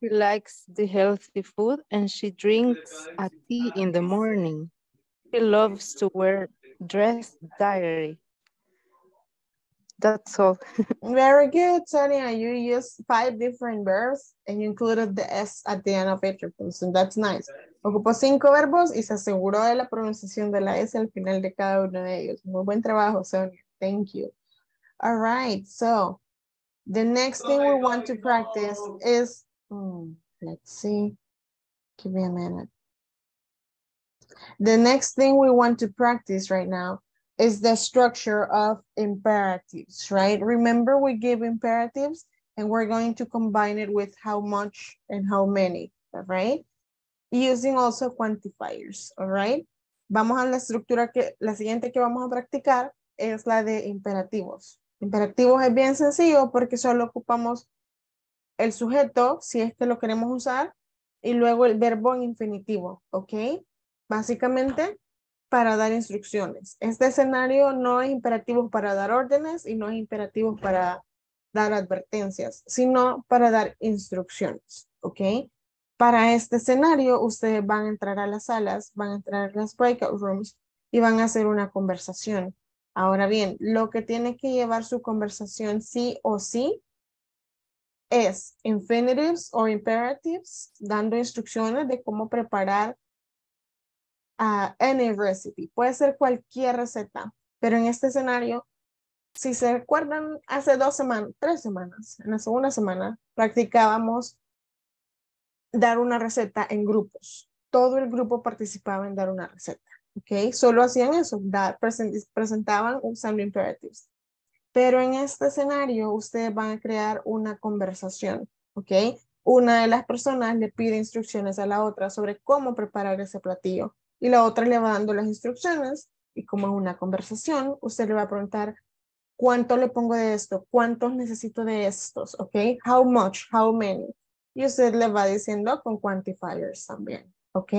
She likes the healthy food and she drinks a tea in the morning. She loves to wear dress diary. That's all. Very good, Sonia. You used five different verbs and you included the S at the end of it. So that's nice. Ocupó cinco verbos y se aseguró de la pronunciación de la S al final de cada uno de ellos. Muy buen trabajo, Sonia. Thank you. All right, so the next thing we want to practice is, hmm, let's see, give me a minute. The next thing we want to practice right now is the structure of imperatives, right? Remember we give imperatives and we're going to combine it with how much and how many, right? Using also quantifiers, all right? Vamos a la estructura que, la siguiente que vamos a practicar es la de imperativos. Imperativos es bien sencillo porque solo ocupamos el sujeto, si es que lo queremos usar, y luego el verbo en infinitivo, ¿ok? Básicamente, para dar instrucciones. Este escenario no es imperativo para dar órdenes y no es imperativo para dar advertencias, sino para dar instrucciones, ¿ok? Para este escenario, ustedes van a entrar a las salas, van a entrar a las breakout rooms y van a hacer una conversación. Ahora bien, lo que tiene que llevar su conversación sí o sí es infinitives o imperatives, dando instrucciones de cómo preparar a any recipe. Puede ser cualquier receta, pero en este escenario, si se recuerdan, hace dos semanas, tres semanas, en la segunda semana, practicábamos dar una receta en grupos. Todo el grupo participaba en dar una receta. ¿Ok? Solo hacían eso, presentaban usando imperatives. Pero en este escenario, ustedes van a crear una conversación. ¿Ok? Una de las personas le pide instrucciones a la otra sobre cómo preparar ese platillo y la otra le va dando las instrucciones y como es una conversación, usted le va a preguntar cuánto le pongo de esto, cuántos necesito de estos, ¿ok? How much, how many. Y usted le va diciendo con quantifiers también, ¿ok?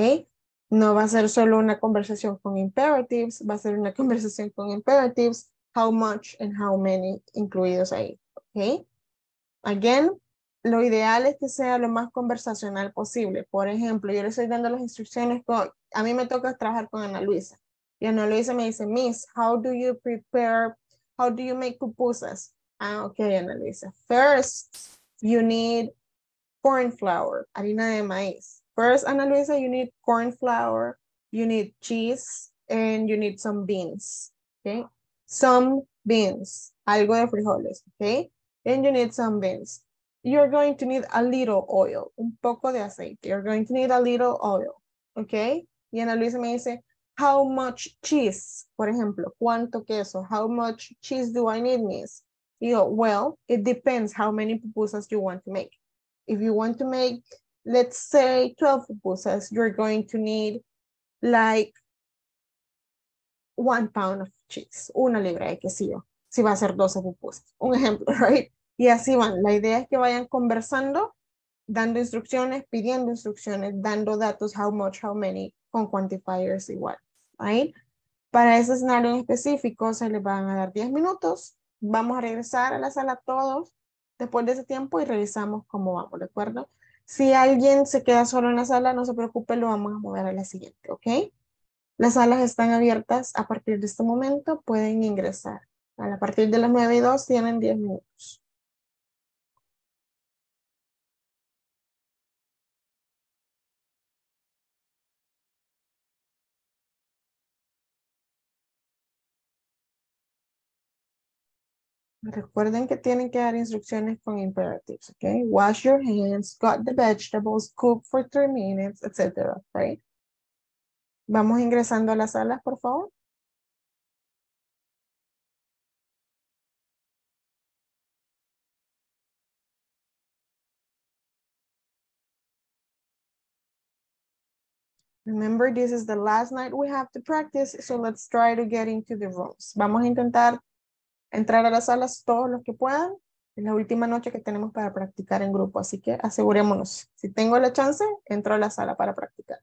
No va a ser solo una conversación con imperatives, va a ser una conversación con imperatives, how much and how many incluidos ahí, ¿ok? Again, lo ideal es que sea lo más conversacional posible. Por ejemplo, yo le estoy dando las instrucciones con, a mí me toca trabajar con Ana Luisa. Y Ana Luisa me dice, Miss, how do you prepare, how do you make pupusas? Ah, ok, Ana Luisa. First, you need corn flour, harina de maíz. First, Ana Luisa, you need corn flour, you need cheese, and you need some beans, okay? Some beans, algo de frijoles, okay? And you need some beans. You're going to need a little oil, un poco de aceite. You're going to need a little oil, okay? Y Ana Luisa me dice, how much cheese? Por ejemplo, ¿cuánto queso? How much cheese do I need, miss? You go, well, it depends how many pupusas you want to make. If you want to make, let's say 12 pupusas, you're going to need, like one pound of cheese, una libra de quesillo, si va a ser 12 pupusas. Un ejemplo, right? Y así van. La idea es que vayan conversando, dando instrucciones, pidiendo instrucciones, dando datos, how much, how many, con quantifiers igual, right? Para ese escenario en específico se les van a dar 10 minutos. Vamos a regresar a la sala todos después de ese tiempo y revisamos cómo vamos, ¿de acuerdo? Si alguien se queda solo en la sala, no se preocupe, lo vamos a mover a la siguiente, ¿ok? Las salas están abiertas a partir de este momento, pueden ingresar. A partir de las 9 y 2 tienen 10 minutos. Recuerden que tienen que dar instrucciones con imperatives, okay? Wash your hands, cut the vegetables, cook for three minutes, etc. Right? Vamos ingresando a las salas, por favor. Remember, this is the last night we have to practice, so let's try to get into the rooms. Vamos a intentar entrar a las salas todos los que puedan. Es la última noche que tenemos para practicar en grupo, así que asegurémonos. Si tengo la chance, entro a la sala para practicar.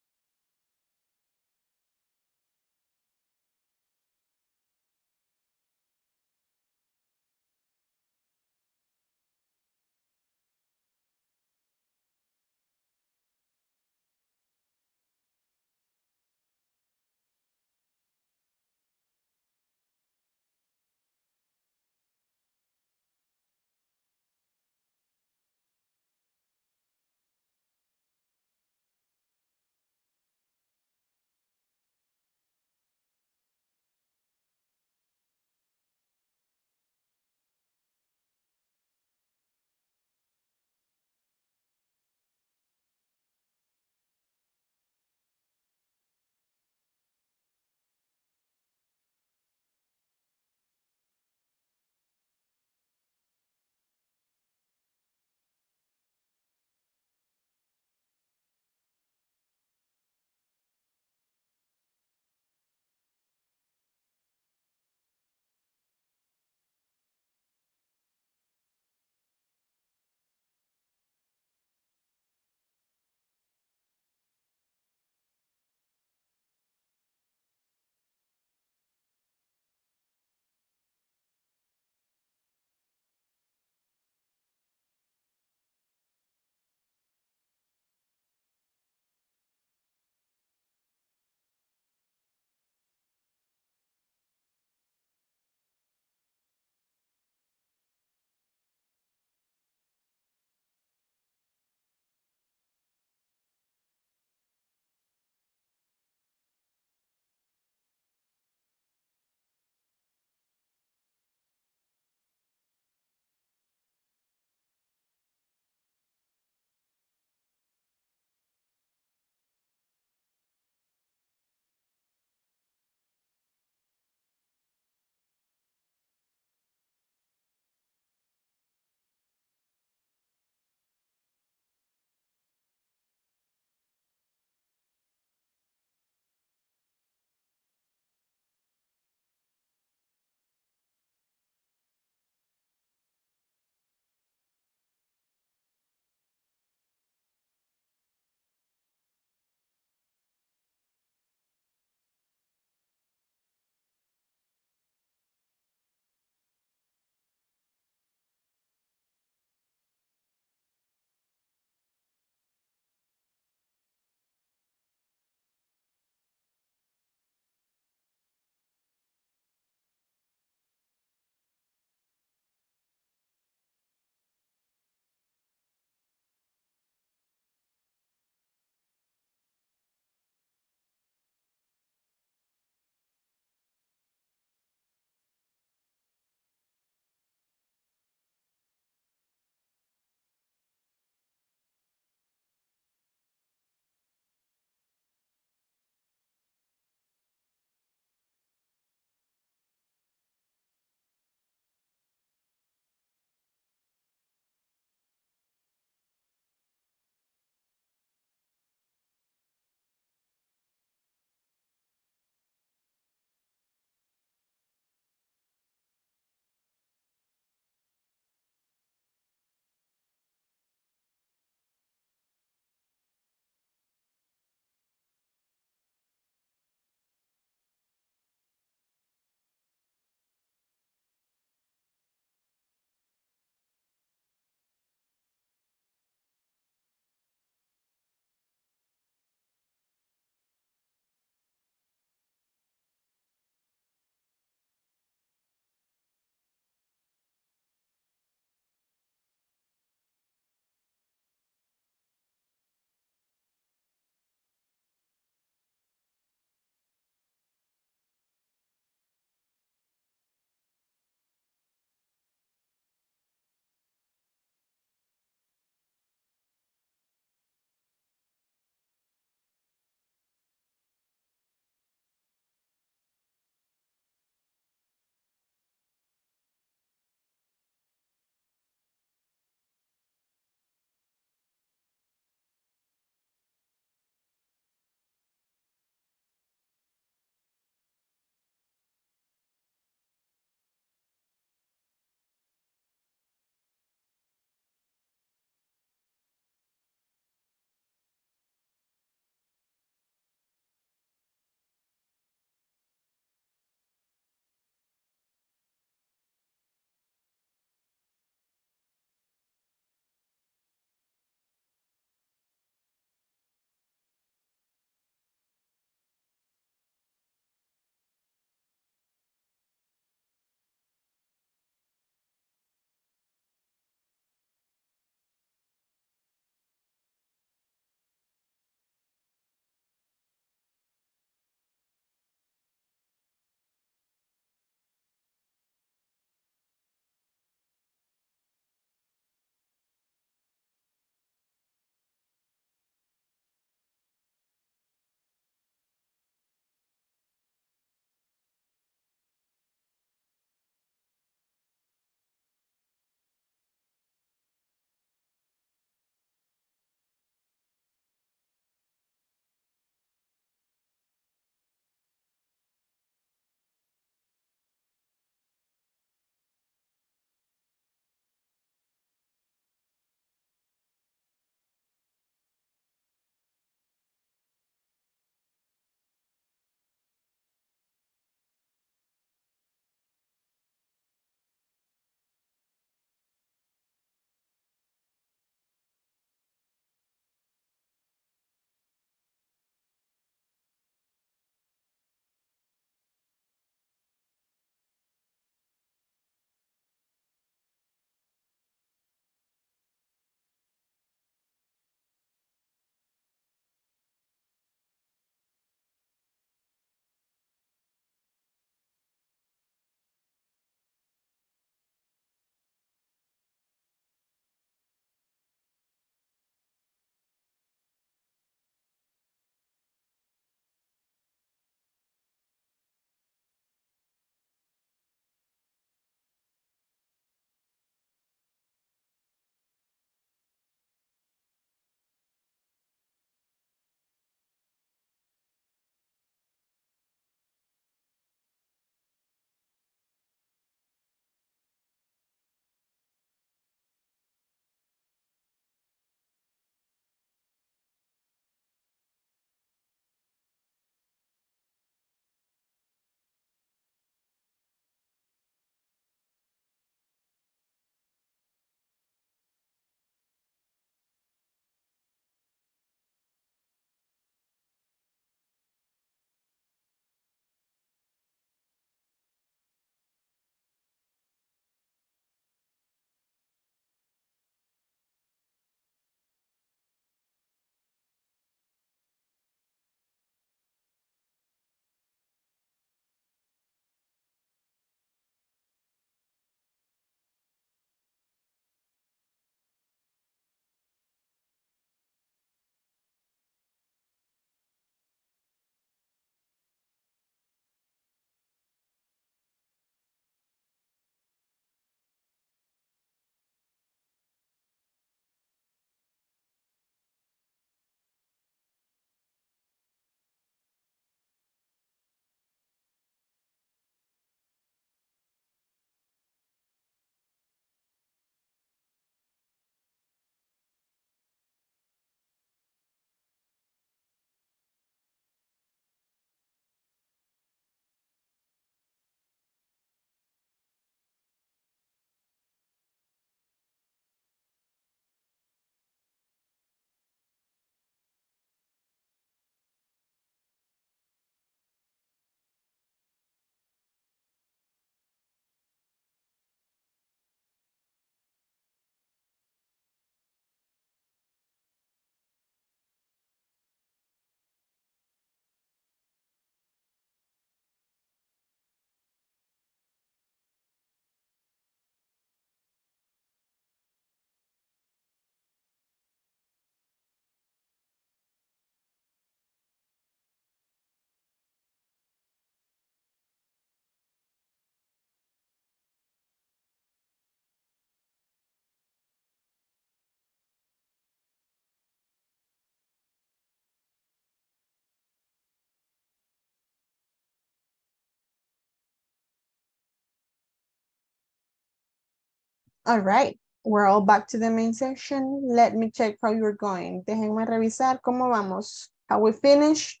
All right, we're all back to the main session. Let me check how you're going. Déjenme revisar cómo vamos. Have we finished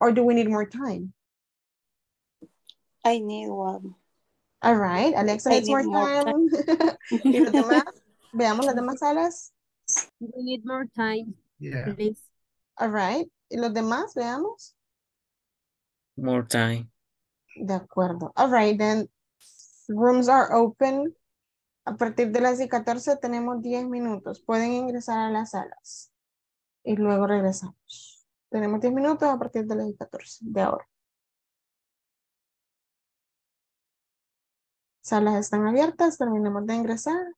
or do we need more time? I need one. All right, Alexa needs more need more time. ¿Y los demás? Veamos las demás salas. We need more time, Yeah. please. All right, ¿y los demás? Veamos. More time. De acuerdo. All right, then rooms are open. A partir de las y 14 tenemos 10 minutos. Pueden ingresar a las salas. Y luego regresamos. Tenemos 10 minutos a partir de las y 14 de ahora. Salas están abiertas. Terminemos de ingresar.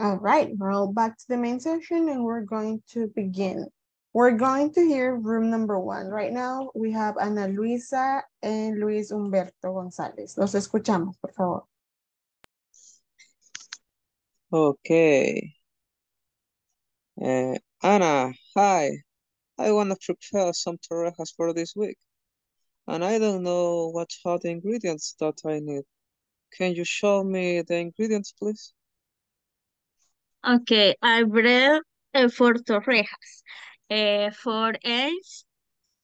All right, we're all back to the main session and we're going to begin. We're going to hear room number one. Right now, we have Ana Luisa and Luis Humberto González. Los escuchamos, por favor. Okay. Uh, Anna, hi. I want to prepare some torrejas for this week. And I don't know what are the ingredients that I need. Can you show me the ingredients, please? Okay, I bread uh, for torrejas. Uh, four eggs,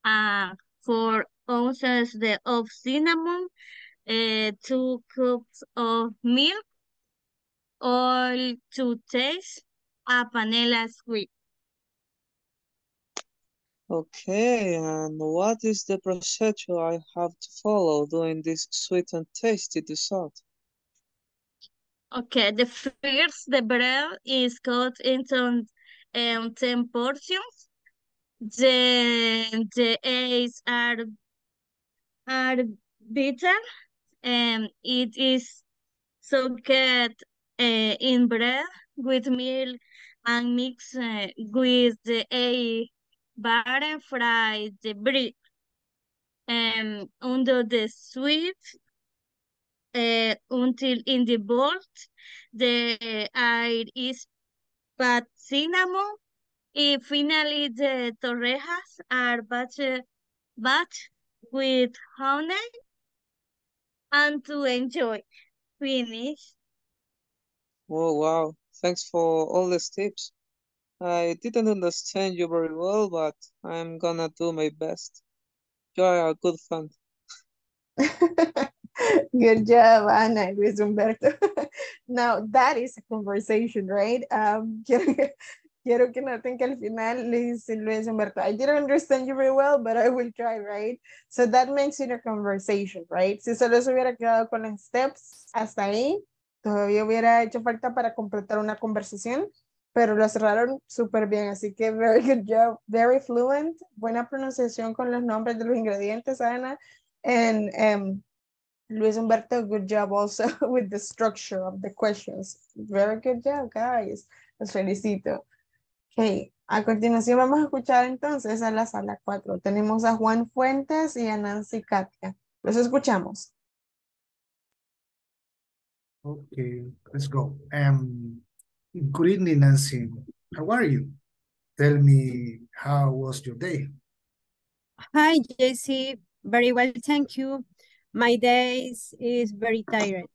uh, four ounces of cinnamon, uh, two cups of milk, oil to taste, a panela sweet. Okay, and what is the procedure I have to follow doing this sweet and tasty dessert? Okay, the first, the bread is cut into um, 10 portions. Then the eggs are, are beaten and it is soaked uh, in bread with milk and mixed uh, with the egg butter fry the bread. Um, under the sweet uh, until in the bowl the air is but cinnamon and finally the torrejas are batched, batched with honey and to enjoy. Finish. Oh, wow. Thanks for all these tips. I didn't understand you very well, but I'm gonna do my best. You're a good friend. Good job, Ana and Luis Humberto. now, that is a conversation, right? Um, quiero, quiero que noten que al final le dice Luis Humberto, I didn't understand you very well, but I will try, right? So that makes it a conversation, right? Si solo se hubiera quedado con las steps hasta ahí, todavía hubiera hecho falta para completar una conversación, pero lo cerraron súper bien, así que very good job, very fluent, buena pronunciación con los nombres de los ingredientes, Ana, and um, Luis Humberto, good job also with the structure of the questions. Very good job, guys. Los felicito. Ok, a continuación vamos a escuchar entonces a la sala 4. Tenemos a Juan Fuentes y a Nancy Katia. Los escuchamos. Okay, let's go. Um, good evening, Nancy. How are you? Tell me, how was your day? Hi, JC. Very well, thank you. My days is very tired.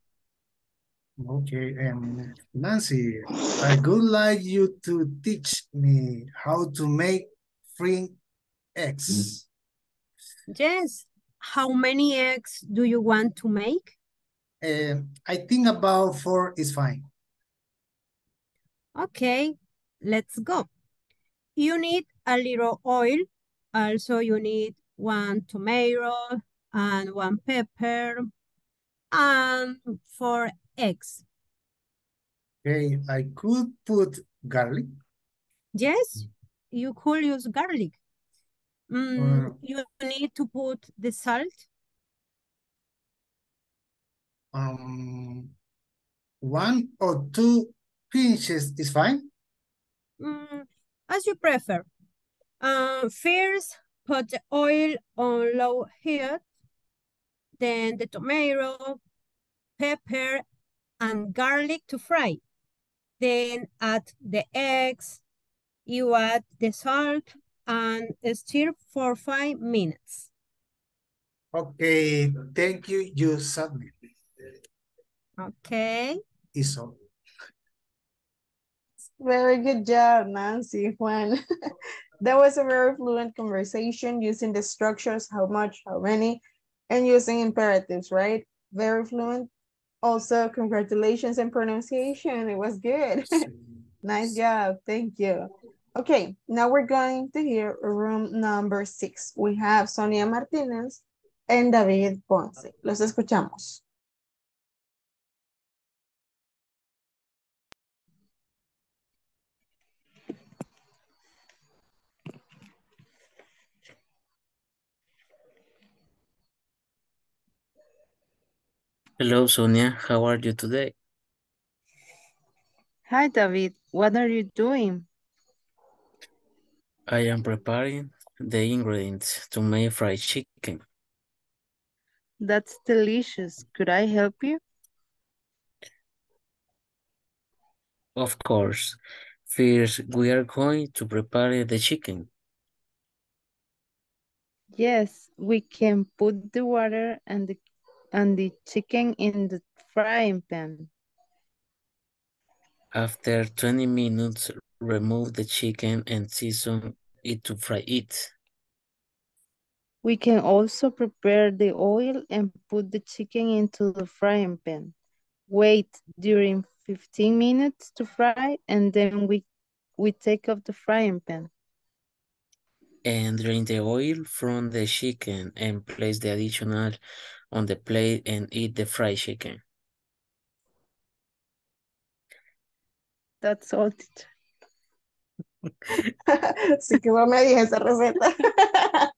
Okay, um, Nancy, I would like you to teach me how to make free eggs. Yes. How many eggs do you want to make? Uh, I think about four is fine. Okay, let's go. You need a little oil. Also, you need one tomato and one pepper and four eggs. Okay, I could put garlic. Yes, you could use garlic. Mm, Uh, you need to put the salt. Um, one or two pinches is fine. Mm, as you prefer. Uh, first, put the oil on low heat, then the tomato, pepper, and garlic to fry. Then add the eggs, you add the salt, and stir for five minutes. Okay, thank you. You submit. Okay. Is all. Very good job, Nancy, Juan. that was a very fluent conversation using the structures, how much, how many, and using imperatives, right? Very fluent. Also, congratulations and pronunciation. It was good. nice job. Thank you. Okay, now we're going to hear room number six. We have Sonia Martinez and David Ponce. Los escuchamos. Hello, Sonia. How are you today? Hi, David. What are you doing? I am preparing the ingredients to make fried chicken. That's delicious. Could I help you? Of course, first we are going to prepare the chicken. Yes, we can put the water and the and the chicken in the frying pan. After 20 minutes, remove the chicken and season it to fry it. We can also prepare the oil and put the chicken into the frying pan. Wait during 15 minutes to fry and then we, we take off the frying pan. And drain the oil from the chicken and place the additional on the plate and eat the fried chicken. That's all. teacher. Así que me dije esa receta.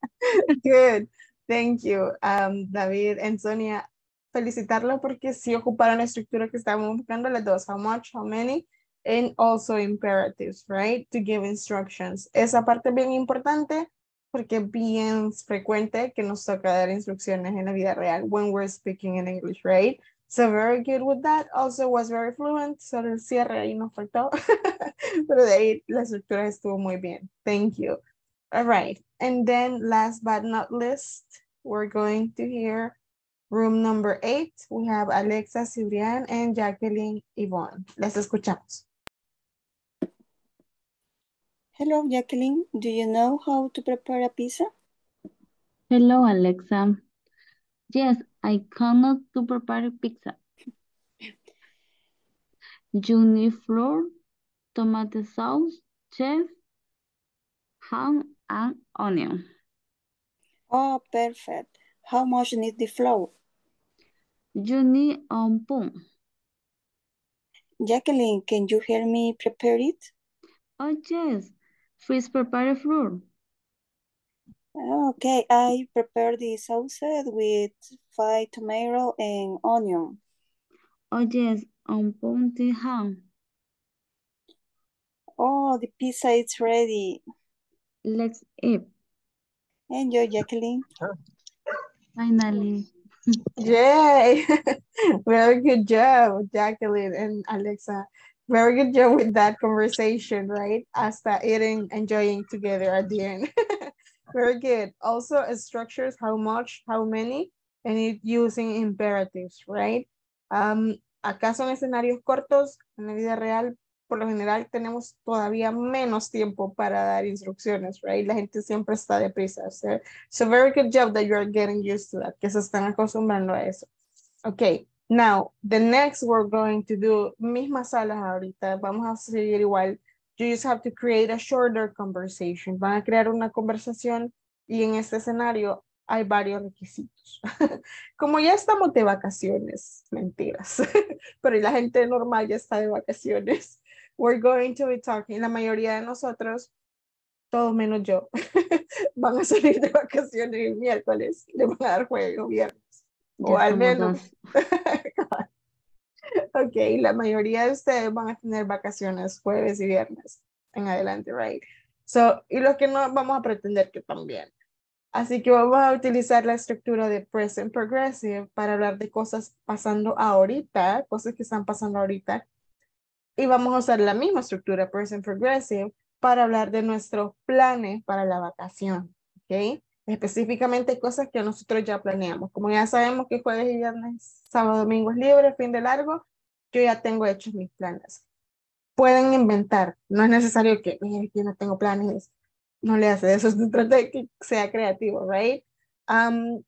Good. Thank you, um, David and Sonia. Felicitarlo porque sí ocuparon la estructura que estábamos buscando las dos. How much, how many, and also imperatives, right? To give instructions. Esa parte es bien importante porque bien frecuente que nos toca dar instrucciones en la vida real when we're speaking in English, right? So very good with that. Also was very fluent. Solo el cierre ahí nos faltó. Pero de ahí la estructura estuvo muy bien. Thank you. All right. And then last but not least, we're going to hear room number eight. We have Alexa, Cibrian, and Jacqueline Yvonne. Les escuchamos. Hello, Jacqueline. Do you know how to prepare a pizza? Hello, Alexa. Yes, I cannot to prepare pizza. You need flour, tomato sauce, cheese, ham, and onion. Oh, perfect. How much need the flour? You need a. Jacqueline, can you help me prepare it? Oh, yes. First prepare flour. Okay, I prepare the sauce with fried tomato and onion. Oh, yes. On pound the ham. Oh, the pizza is ready. Let's eat. Enjoy, Jacqueline. Finally. Yay! Very good job, Jacqueline and Alexa. Very good job with that conversation, right? Hasta eating, enjoying together at the end. Very good. Also, it structures how much, how many, and it using imperatives, right? Um, acá son escenarios cortos, en la vida real, por lo general tenemos todavía menos tiempo para dar instrucciones, right? La gente siempre está deprisa. So, so very good job that you are getting used to that, que se están acostumbrando a eso. Okay, now, the next we're going to do, mismas salas ahorita, vamos a seguir igual. You just have to create a shorter conversation. Van a crear una conversación y en este escenario hay varios requisitos. Como ya estamos de vacaciones, mentiras, pero la gente normal ya está de vacaciones. We're going to be talking, la mayoría de nosotros, todos menos yo, van a salir de vacaciones el miércoles, le van a dar juego viernes. O al menos. ok, la mayoría de ustedes van a tener vacaciones jueves y viernes en adelante, right? So, y los que no, vamos a pretender que también. Así que vamos a utilizar la estructura de present progressive para hablar de cosas pasando ahorita, cosas que están pasando ahorita. Y vamos a usar la misma estructura present progressive para hablar de nuestros planes para la vacación, ¿ok? Específicamente cosas que nosotros ya planeamos. Como ya sabemos que jueves y viernes, sábado, domingo es libre, fin de largo, yo ya tengo hechos mis planes. Pueden inventar, no es necesario que, mire, yo no tengo planes, no le hace eso, se trata de que sea creativo, right? Um,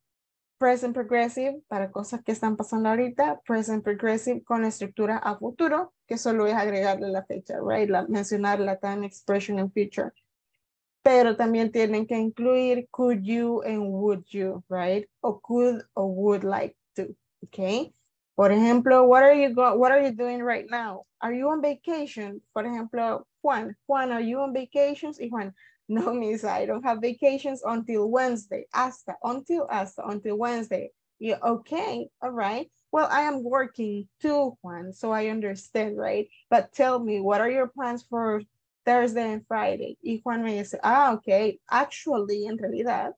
present progressive para cosas que están pasando ahorita, present progressive con la estructura a futuro, que solo es agregarle la fecha, right? La, mencionar la time expression in future. Pero también tienen que incluir could you and would you, right? O could or would like to, okay? Por ejemplo, what are you go what are you doing right now? Are you on vacation? Por ejemplo, Juan, Juan, are you on vacations? Y Juan, no, miss, I don't have vacations until Wednesday. Hasta, until, hasta, until Wednesday. You, okay, all right. Well, I am working too, Juan, so I understand, right? But tell me, what are your plans for Thursday and Friday? Y Juan me dice, ah, okay. Actually, en realidad,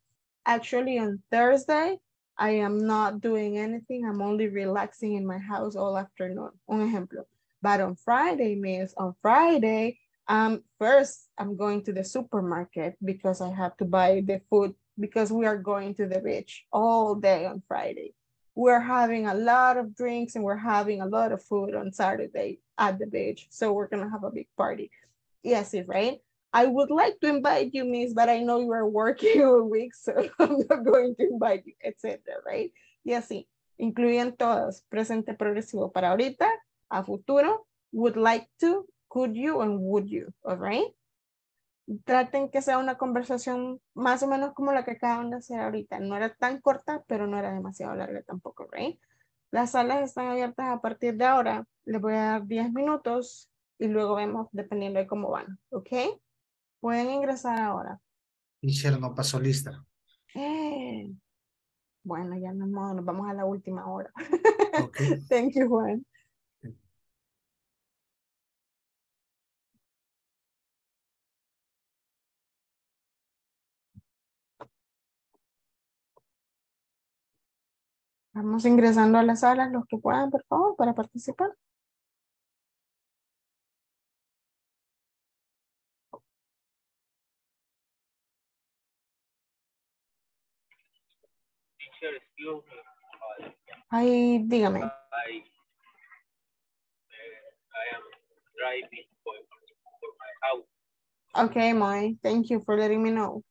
actually on Thursday, I am not doing anything. I'm only relaxing in my house all afternoon. Un ejemplo. But on Friday means on Friday, um, first I'm going to the supermarket because I have to buy the food because we are going to the beach all day on Friday. We're having a lot of drinks and we're having a lot of food on Saturday at the beach. So we're gonna have a big party. Yes, it right? I would like to invite you, miss, but I know you are working all week, so I'm not going to invite you, etc. Right? Y así, incluyen todas, presente progresivo para ahorita, a futuro, would like to, could you, and would you, all right? Traten que sea una conversación más o menos como la que acaban de hacer ahorita. No era tan corta, pero no era demasiado larga tampoco, right? Las salas están abiertas a partir de ahora. Les voy a dar 10 minutos y luego vemos dependiendo de cómo van, ¿ok? Pueden ingresar ahora. Teacher no pasó lista. Eh, Bueno, ya no nos vamos a la última hora. Thank you, Juan. Vamos ingresando a las salas los que puedan, por favor, para participar. My house. Okay, Moy. Thank you for letting me know.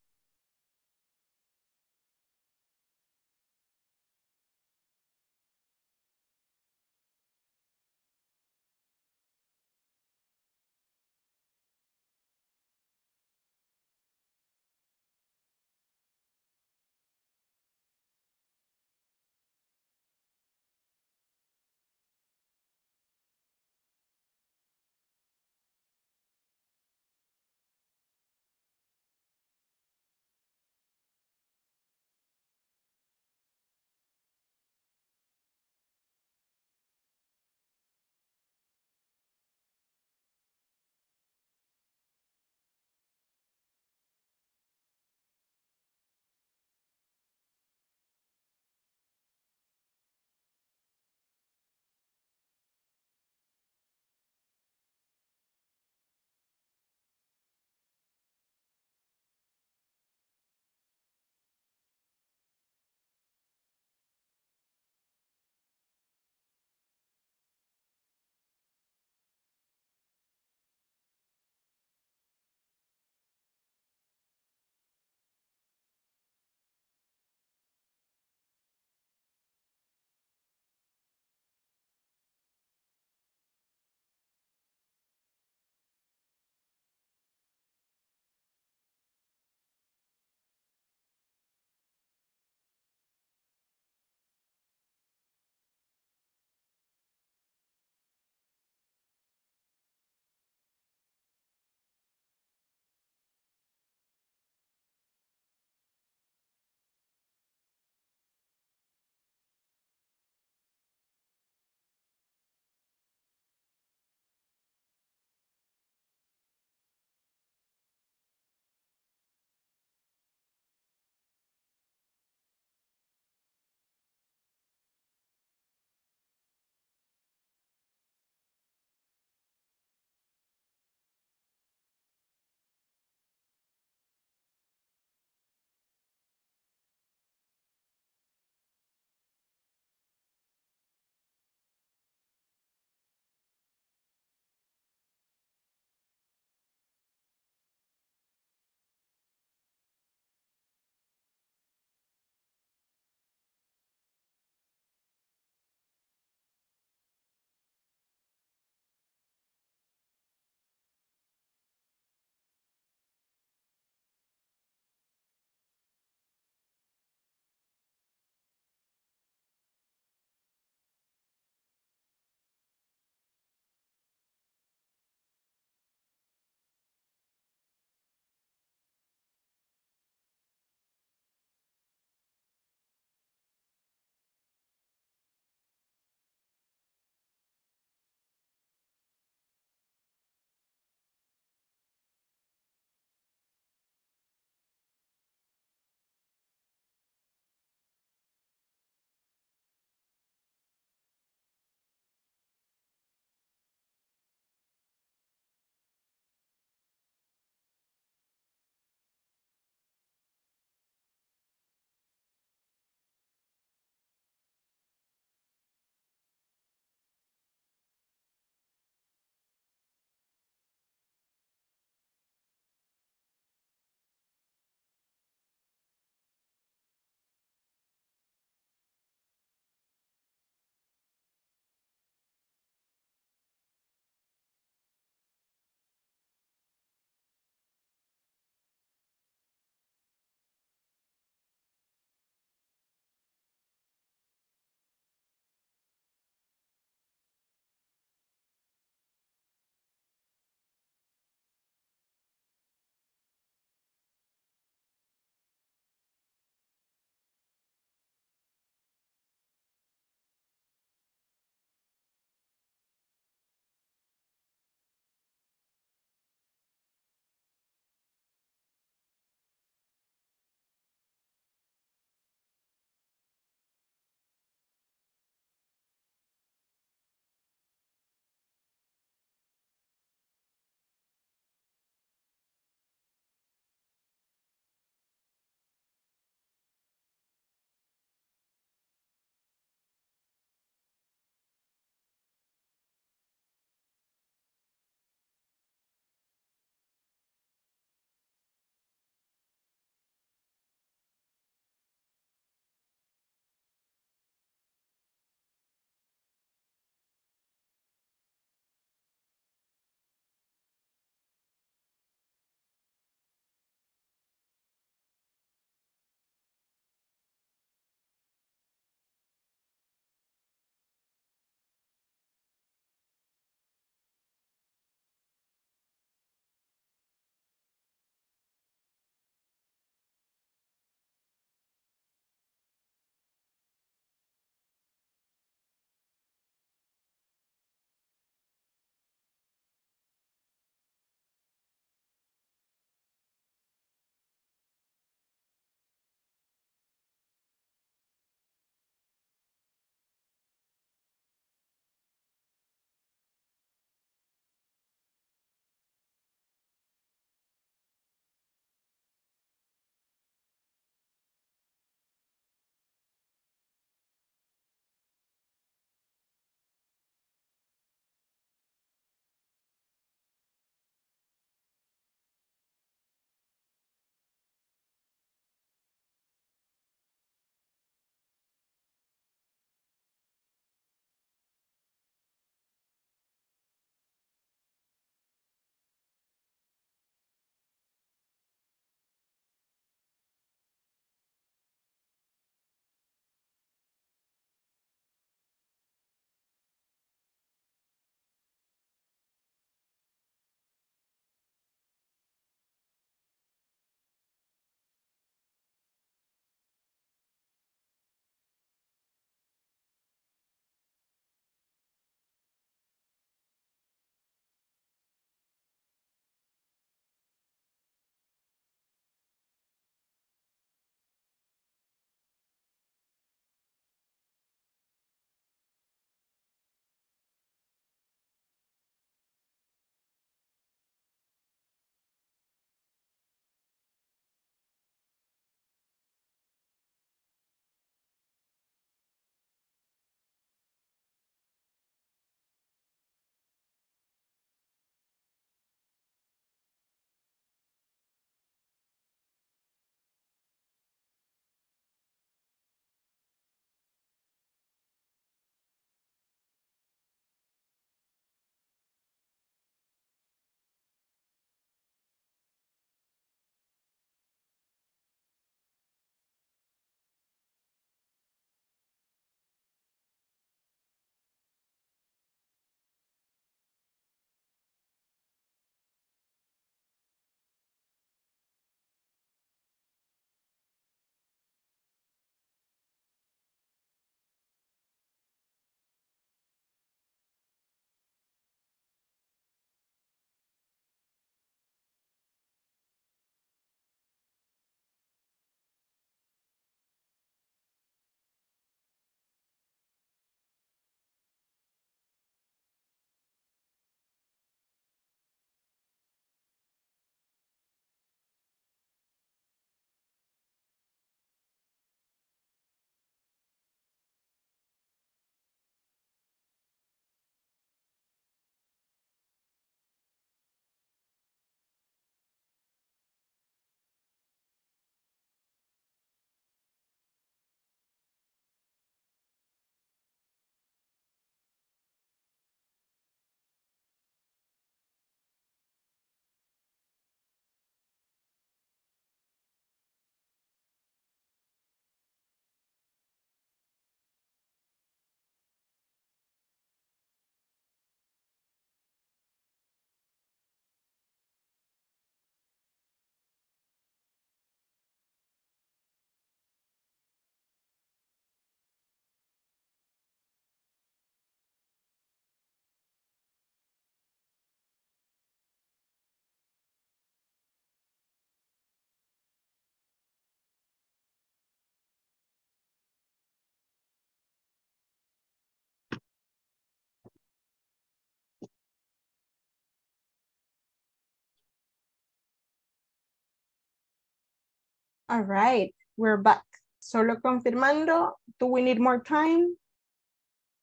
All right, we're back. Solo confirmando, do we need more time?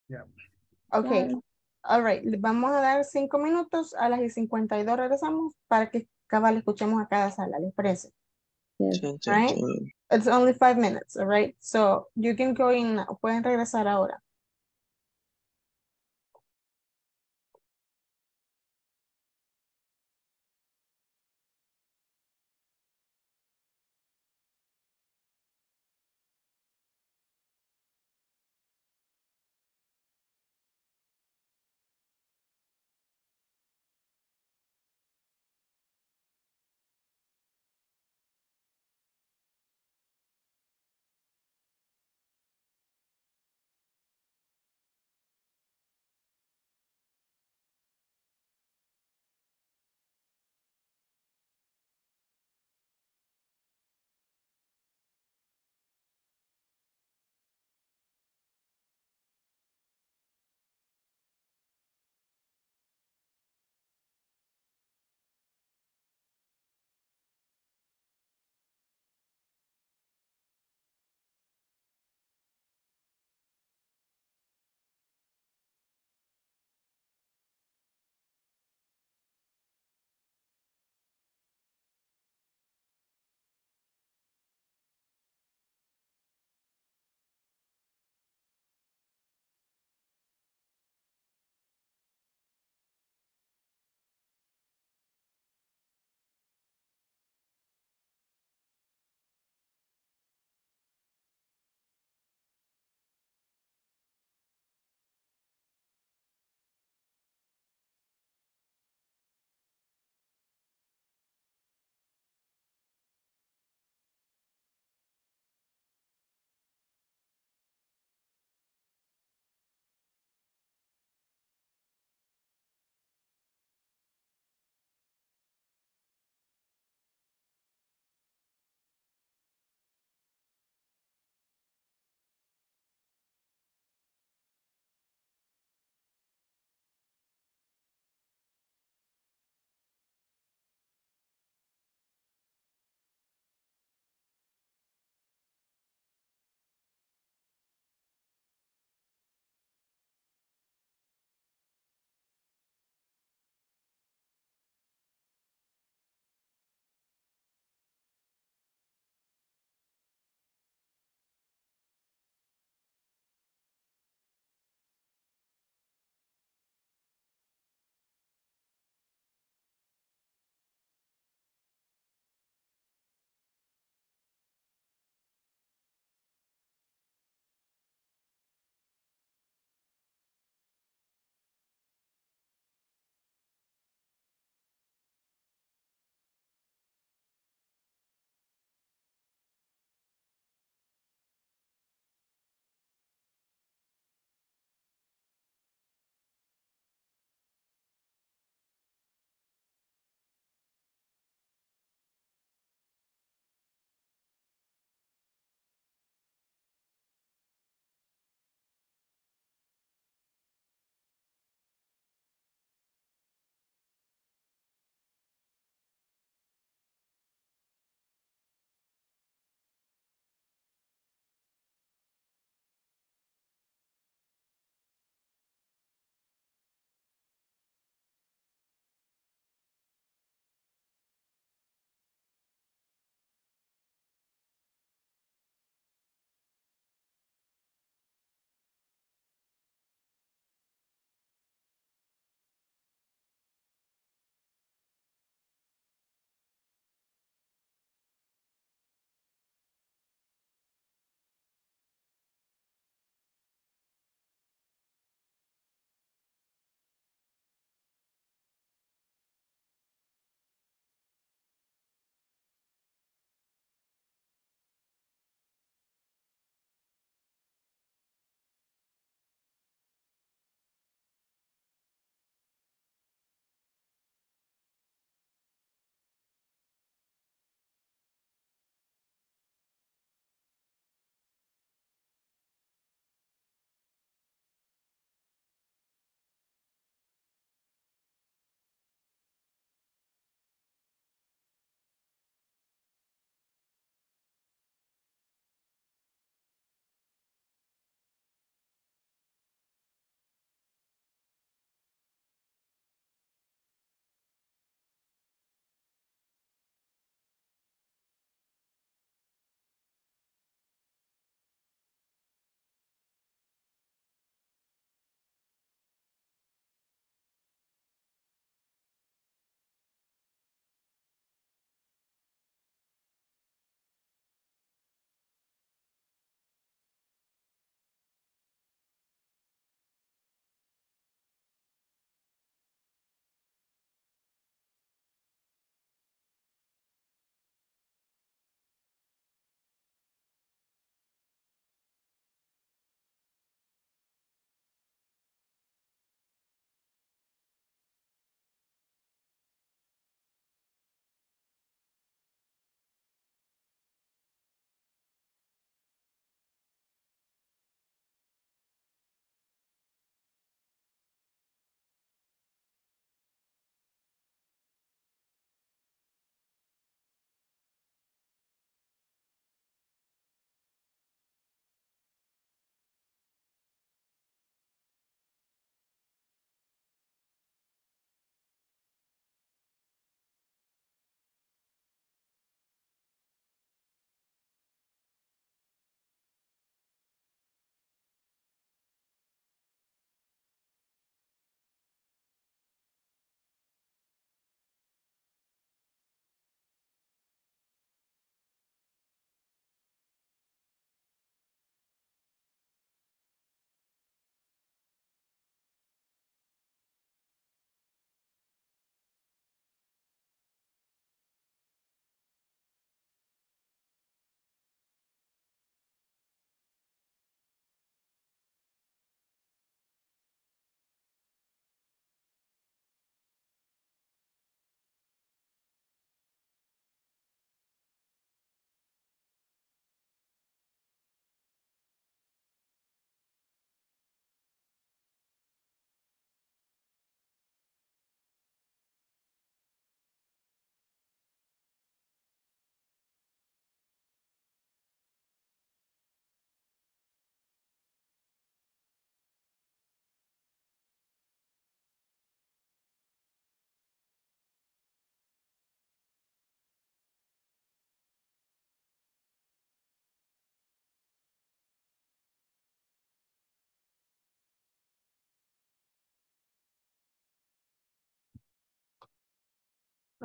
Yeah. Okay, Yeah. all right, le vamos a dar cinco minutos, a las y 52 regresamos para que cabal escuchemos a cada sala, ¿les parece? Right? It's only five minutes, all right? So you can go in, pueden regresar ahora.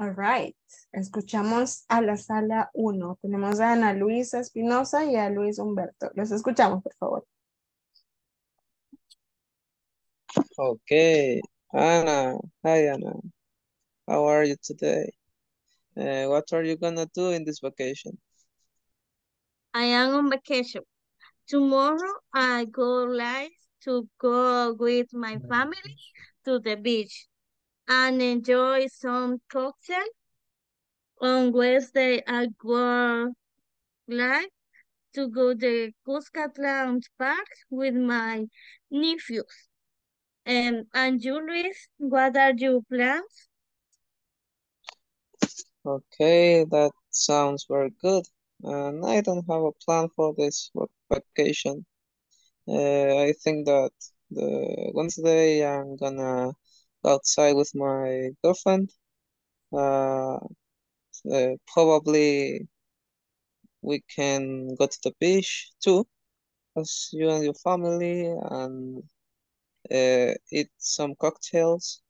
All right. Escuchamos a la sala 1. Tenemos a Ana Luisa Espinosa y a Luis Humberto. Los escuchamos, por favor. Okay, Anna. Hi, Anna. How are you today? Uh, what are you gonna do in this vacation? I am on vacation. Tomorrow I go like to go with my family to the beach and enjoy some cocktail. On Wednesday I go like to go to Cuscatlán Park with my nephews. And, and you, Luis, what are your plans? Okay, that sounds very good. And I don't have a plan for this vacation. Uh, I think that the Wednesday I'm gonna go outside with my girlfriend. Uh, uh, probably we can go to the beach too, as you and your family, and uh, eat some cocktails.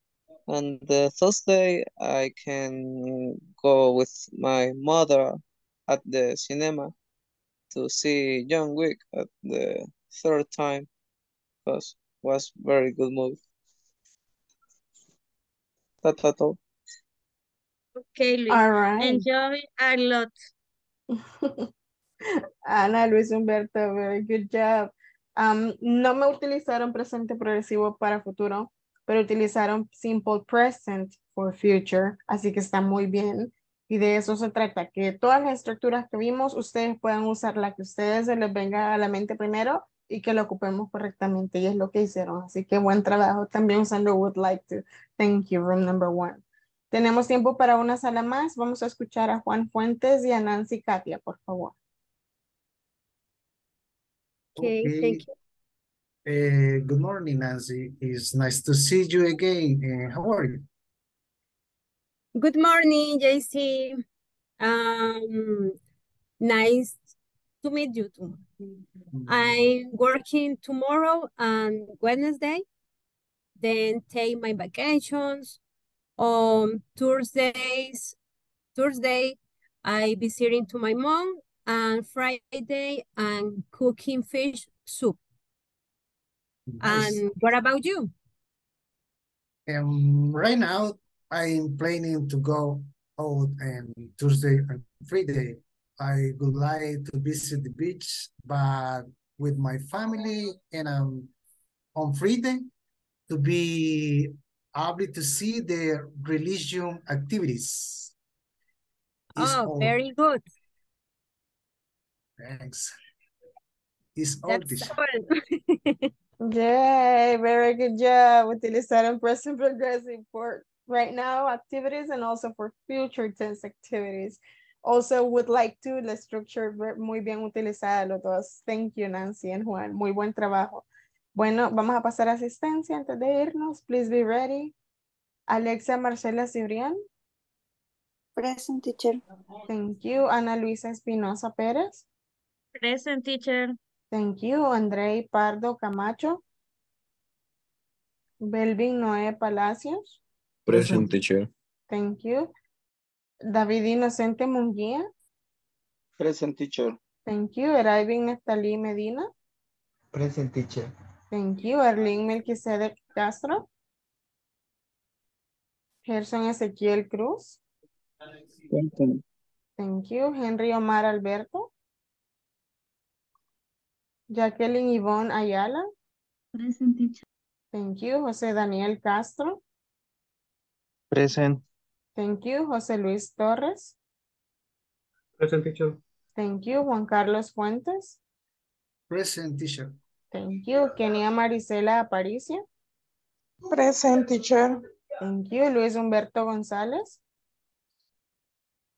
And Thursday I can go with my mother at the cinema to see John Wick at the third time because was very good movie. That, that all. Okay, Luis. All right. Enjoy a lot. Ana Luis Humberto, very good job. Um, no me utilizaron presente progresivo para futuro, pero utilizaron simple present for future, así que está muy bien. Y de eso se trata, que todas las estructuras que vimos, ustedes puedan usar la que ustedes se les venga a la mente primero y que lo ocupemos correctamente, y es lo que hicieron. Así que buen trabajo también usando would like to. Thank you, room number one. Tenemos tiempo para una sala más. Vamos a escuchar a Juan Fuentes y a Nancy Katia, por favor. Okay, thank you. Uh, good morning, Nancy. It's nice to see you again. Uh, how are you? Good morning, JC. Um, nice to meet you too. I'm working tomorrow and Wednesday, then take my vacations. On Thursdays, Thursday, I visiting to my mom, and Friday, I'm cooking fish soup. Nice. And what about you? Um, right now, I'm planning to go out on Tuesday and Friday. I would like to visit the beach, but with my family and um, on Friday to be able to see the religion activities. It's Oh, all- very good. Thanks. It's all That's this. all. Yay, very good job. Utilizaron present progressive for right now activities and also for future tense activities. Also would like to, la structure muy bien utilizada los dos. Thank you, Nancy and Juan. Muy buen trabajo. Bueno, vamos a pasar a asistencia antes de irnos. Please be ready. Alexa Marcela Cibrián. Present teacher. Thank you. Ana Luisa Espinosa Pérez. Present teacher. Thank you. Andrei Pardo Camacho. Belvin Noé Palacios. Present teacher. Thank you. David Inocente Munguía. Present teacher. Thank you. Eriving Neftalí Medina. Present teacher. Thank you. Erlín Melquisedec Castro. Gerson Ezequiel Cruz. Thank you. Henry Omar Alberto. Jacqueline Yvonne Ayala. Present teacher. Thank you. José Daniel Castro. Present. Thank you. José Luis Torres. Present teacher. Thank you. Juan Carlos Fuentes. Present teacher. Thank you. Kenia Marisela Aparicio. Present teacher. Thank you. Luis Humberto González.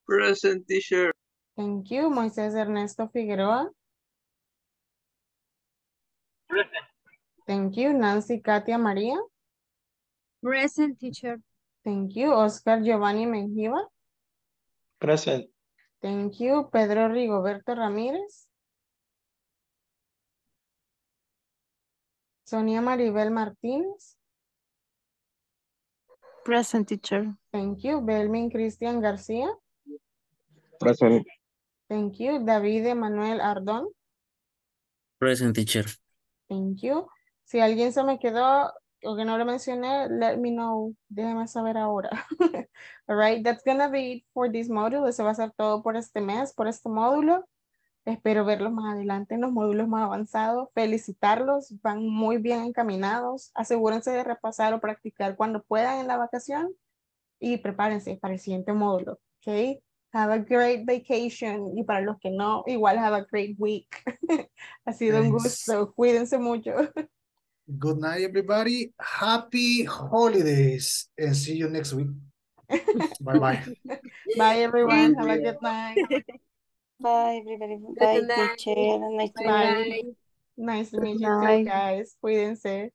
Present teacher. Thank you. Moisés Ernesto Figueroa. Present. Thank you. Nancy Katia María. Present teacher. Thank you. Oscar Giovanni Menjiva. Present. Thank you. Pedro Rigoberto Ramírez. Sonia Maribel Martínez. Present teacher. Thank you. Belmin Cristian García. Present. Thank you. David Emanuel Ardón. Present teacher. Thank you. Si alguien se me quedó o que no lo mencioné, let me know. Déjeme saber ahora. All right, that's gonna be it for this module. Eso va a ser todo por este mes, por este módulo. Espero verlos más adelante en los módulos más avanzados. Felicitarlos, van muy bien encaminados. Asegúrense de repasar o practicar cuando puedan en la vacación y prepárense para el siguiente módulo. Okay? Have a great vacation y para los que no, igual have a great week. ha sido un gusto. Cuídense mucho. Good night, everybody. Happy holidays and see you next week. bye bye. Bye everyone. Thank Have a good night. Bye, everybody. Bye, night. teacher. Nice to meet you. Bye. Nice to meet you too, guys. Cuídense.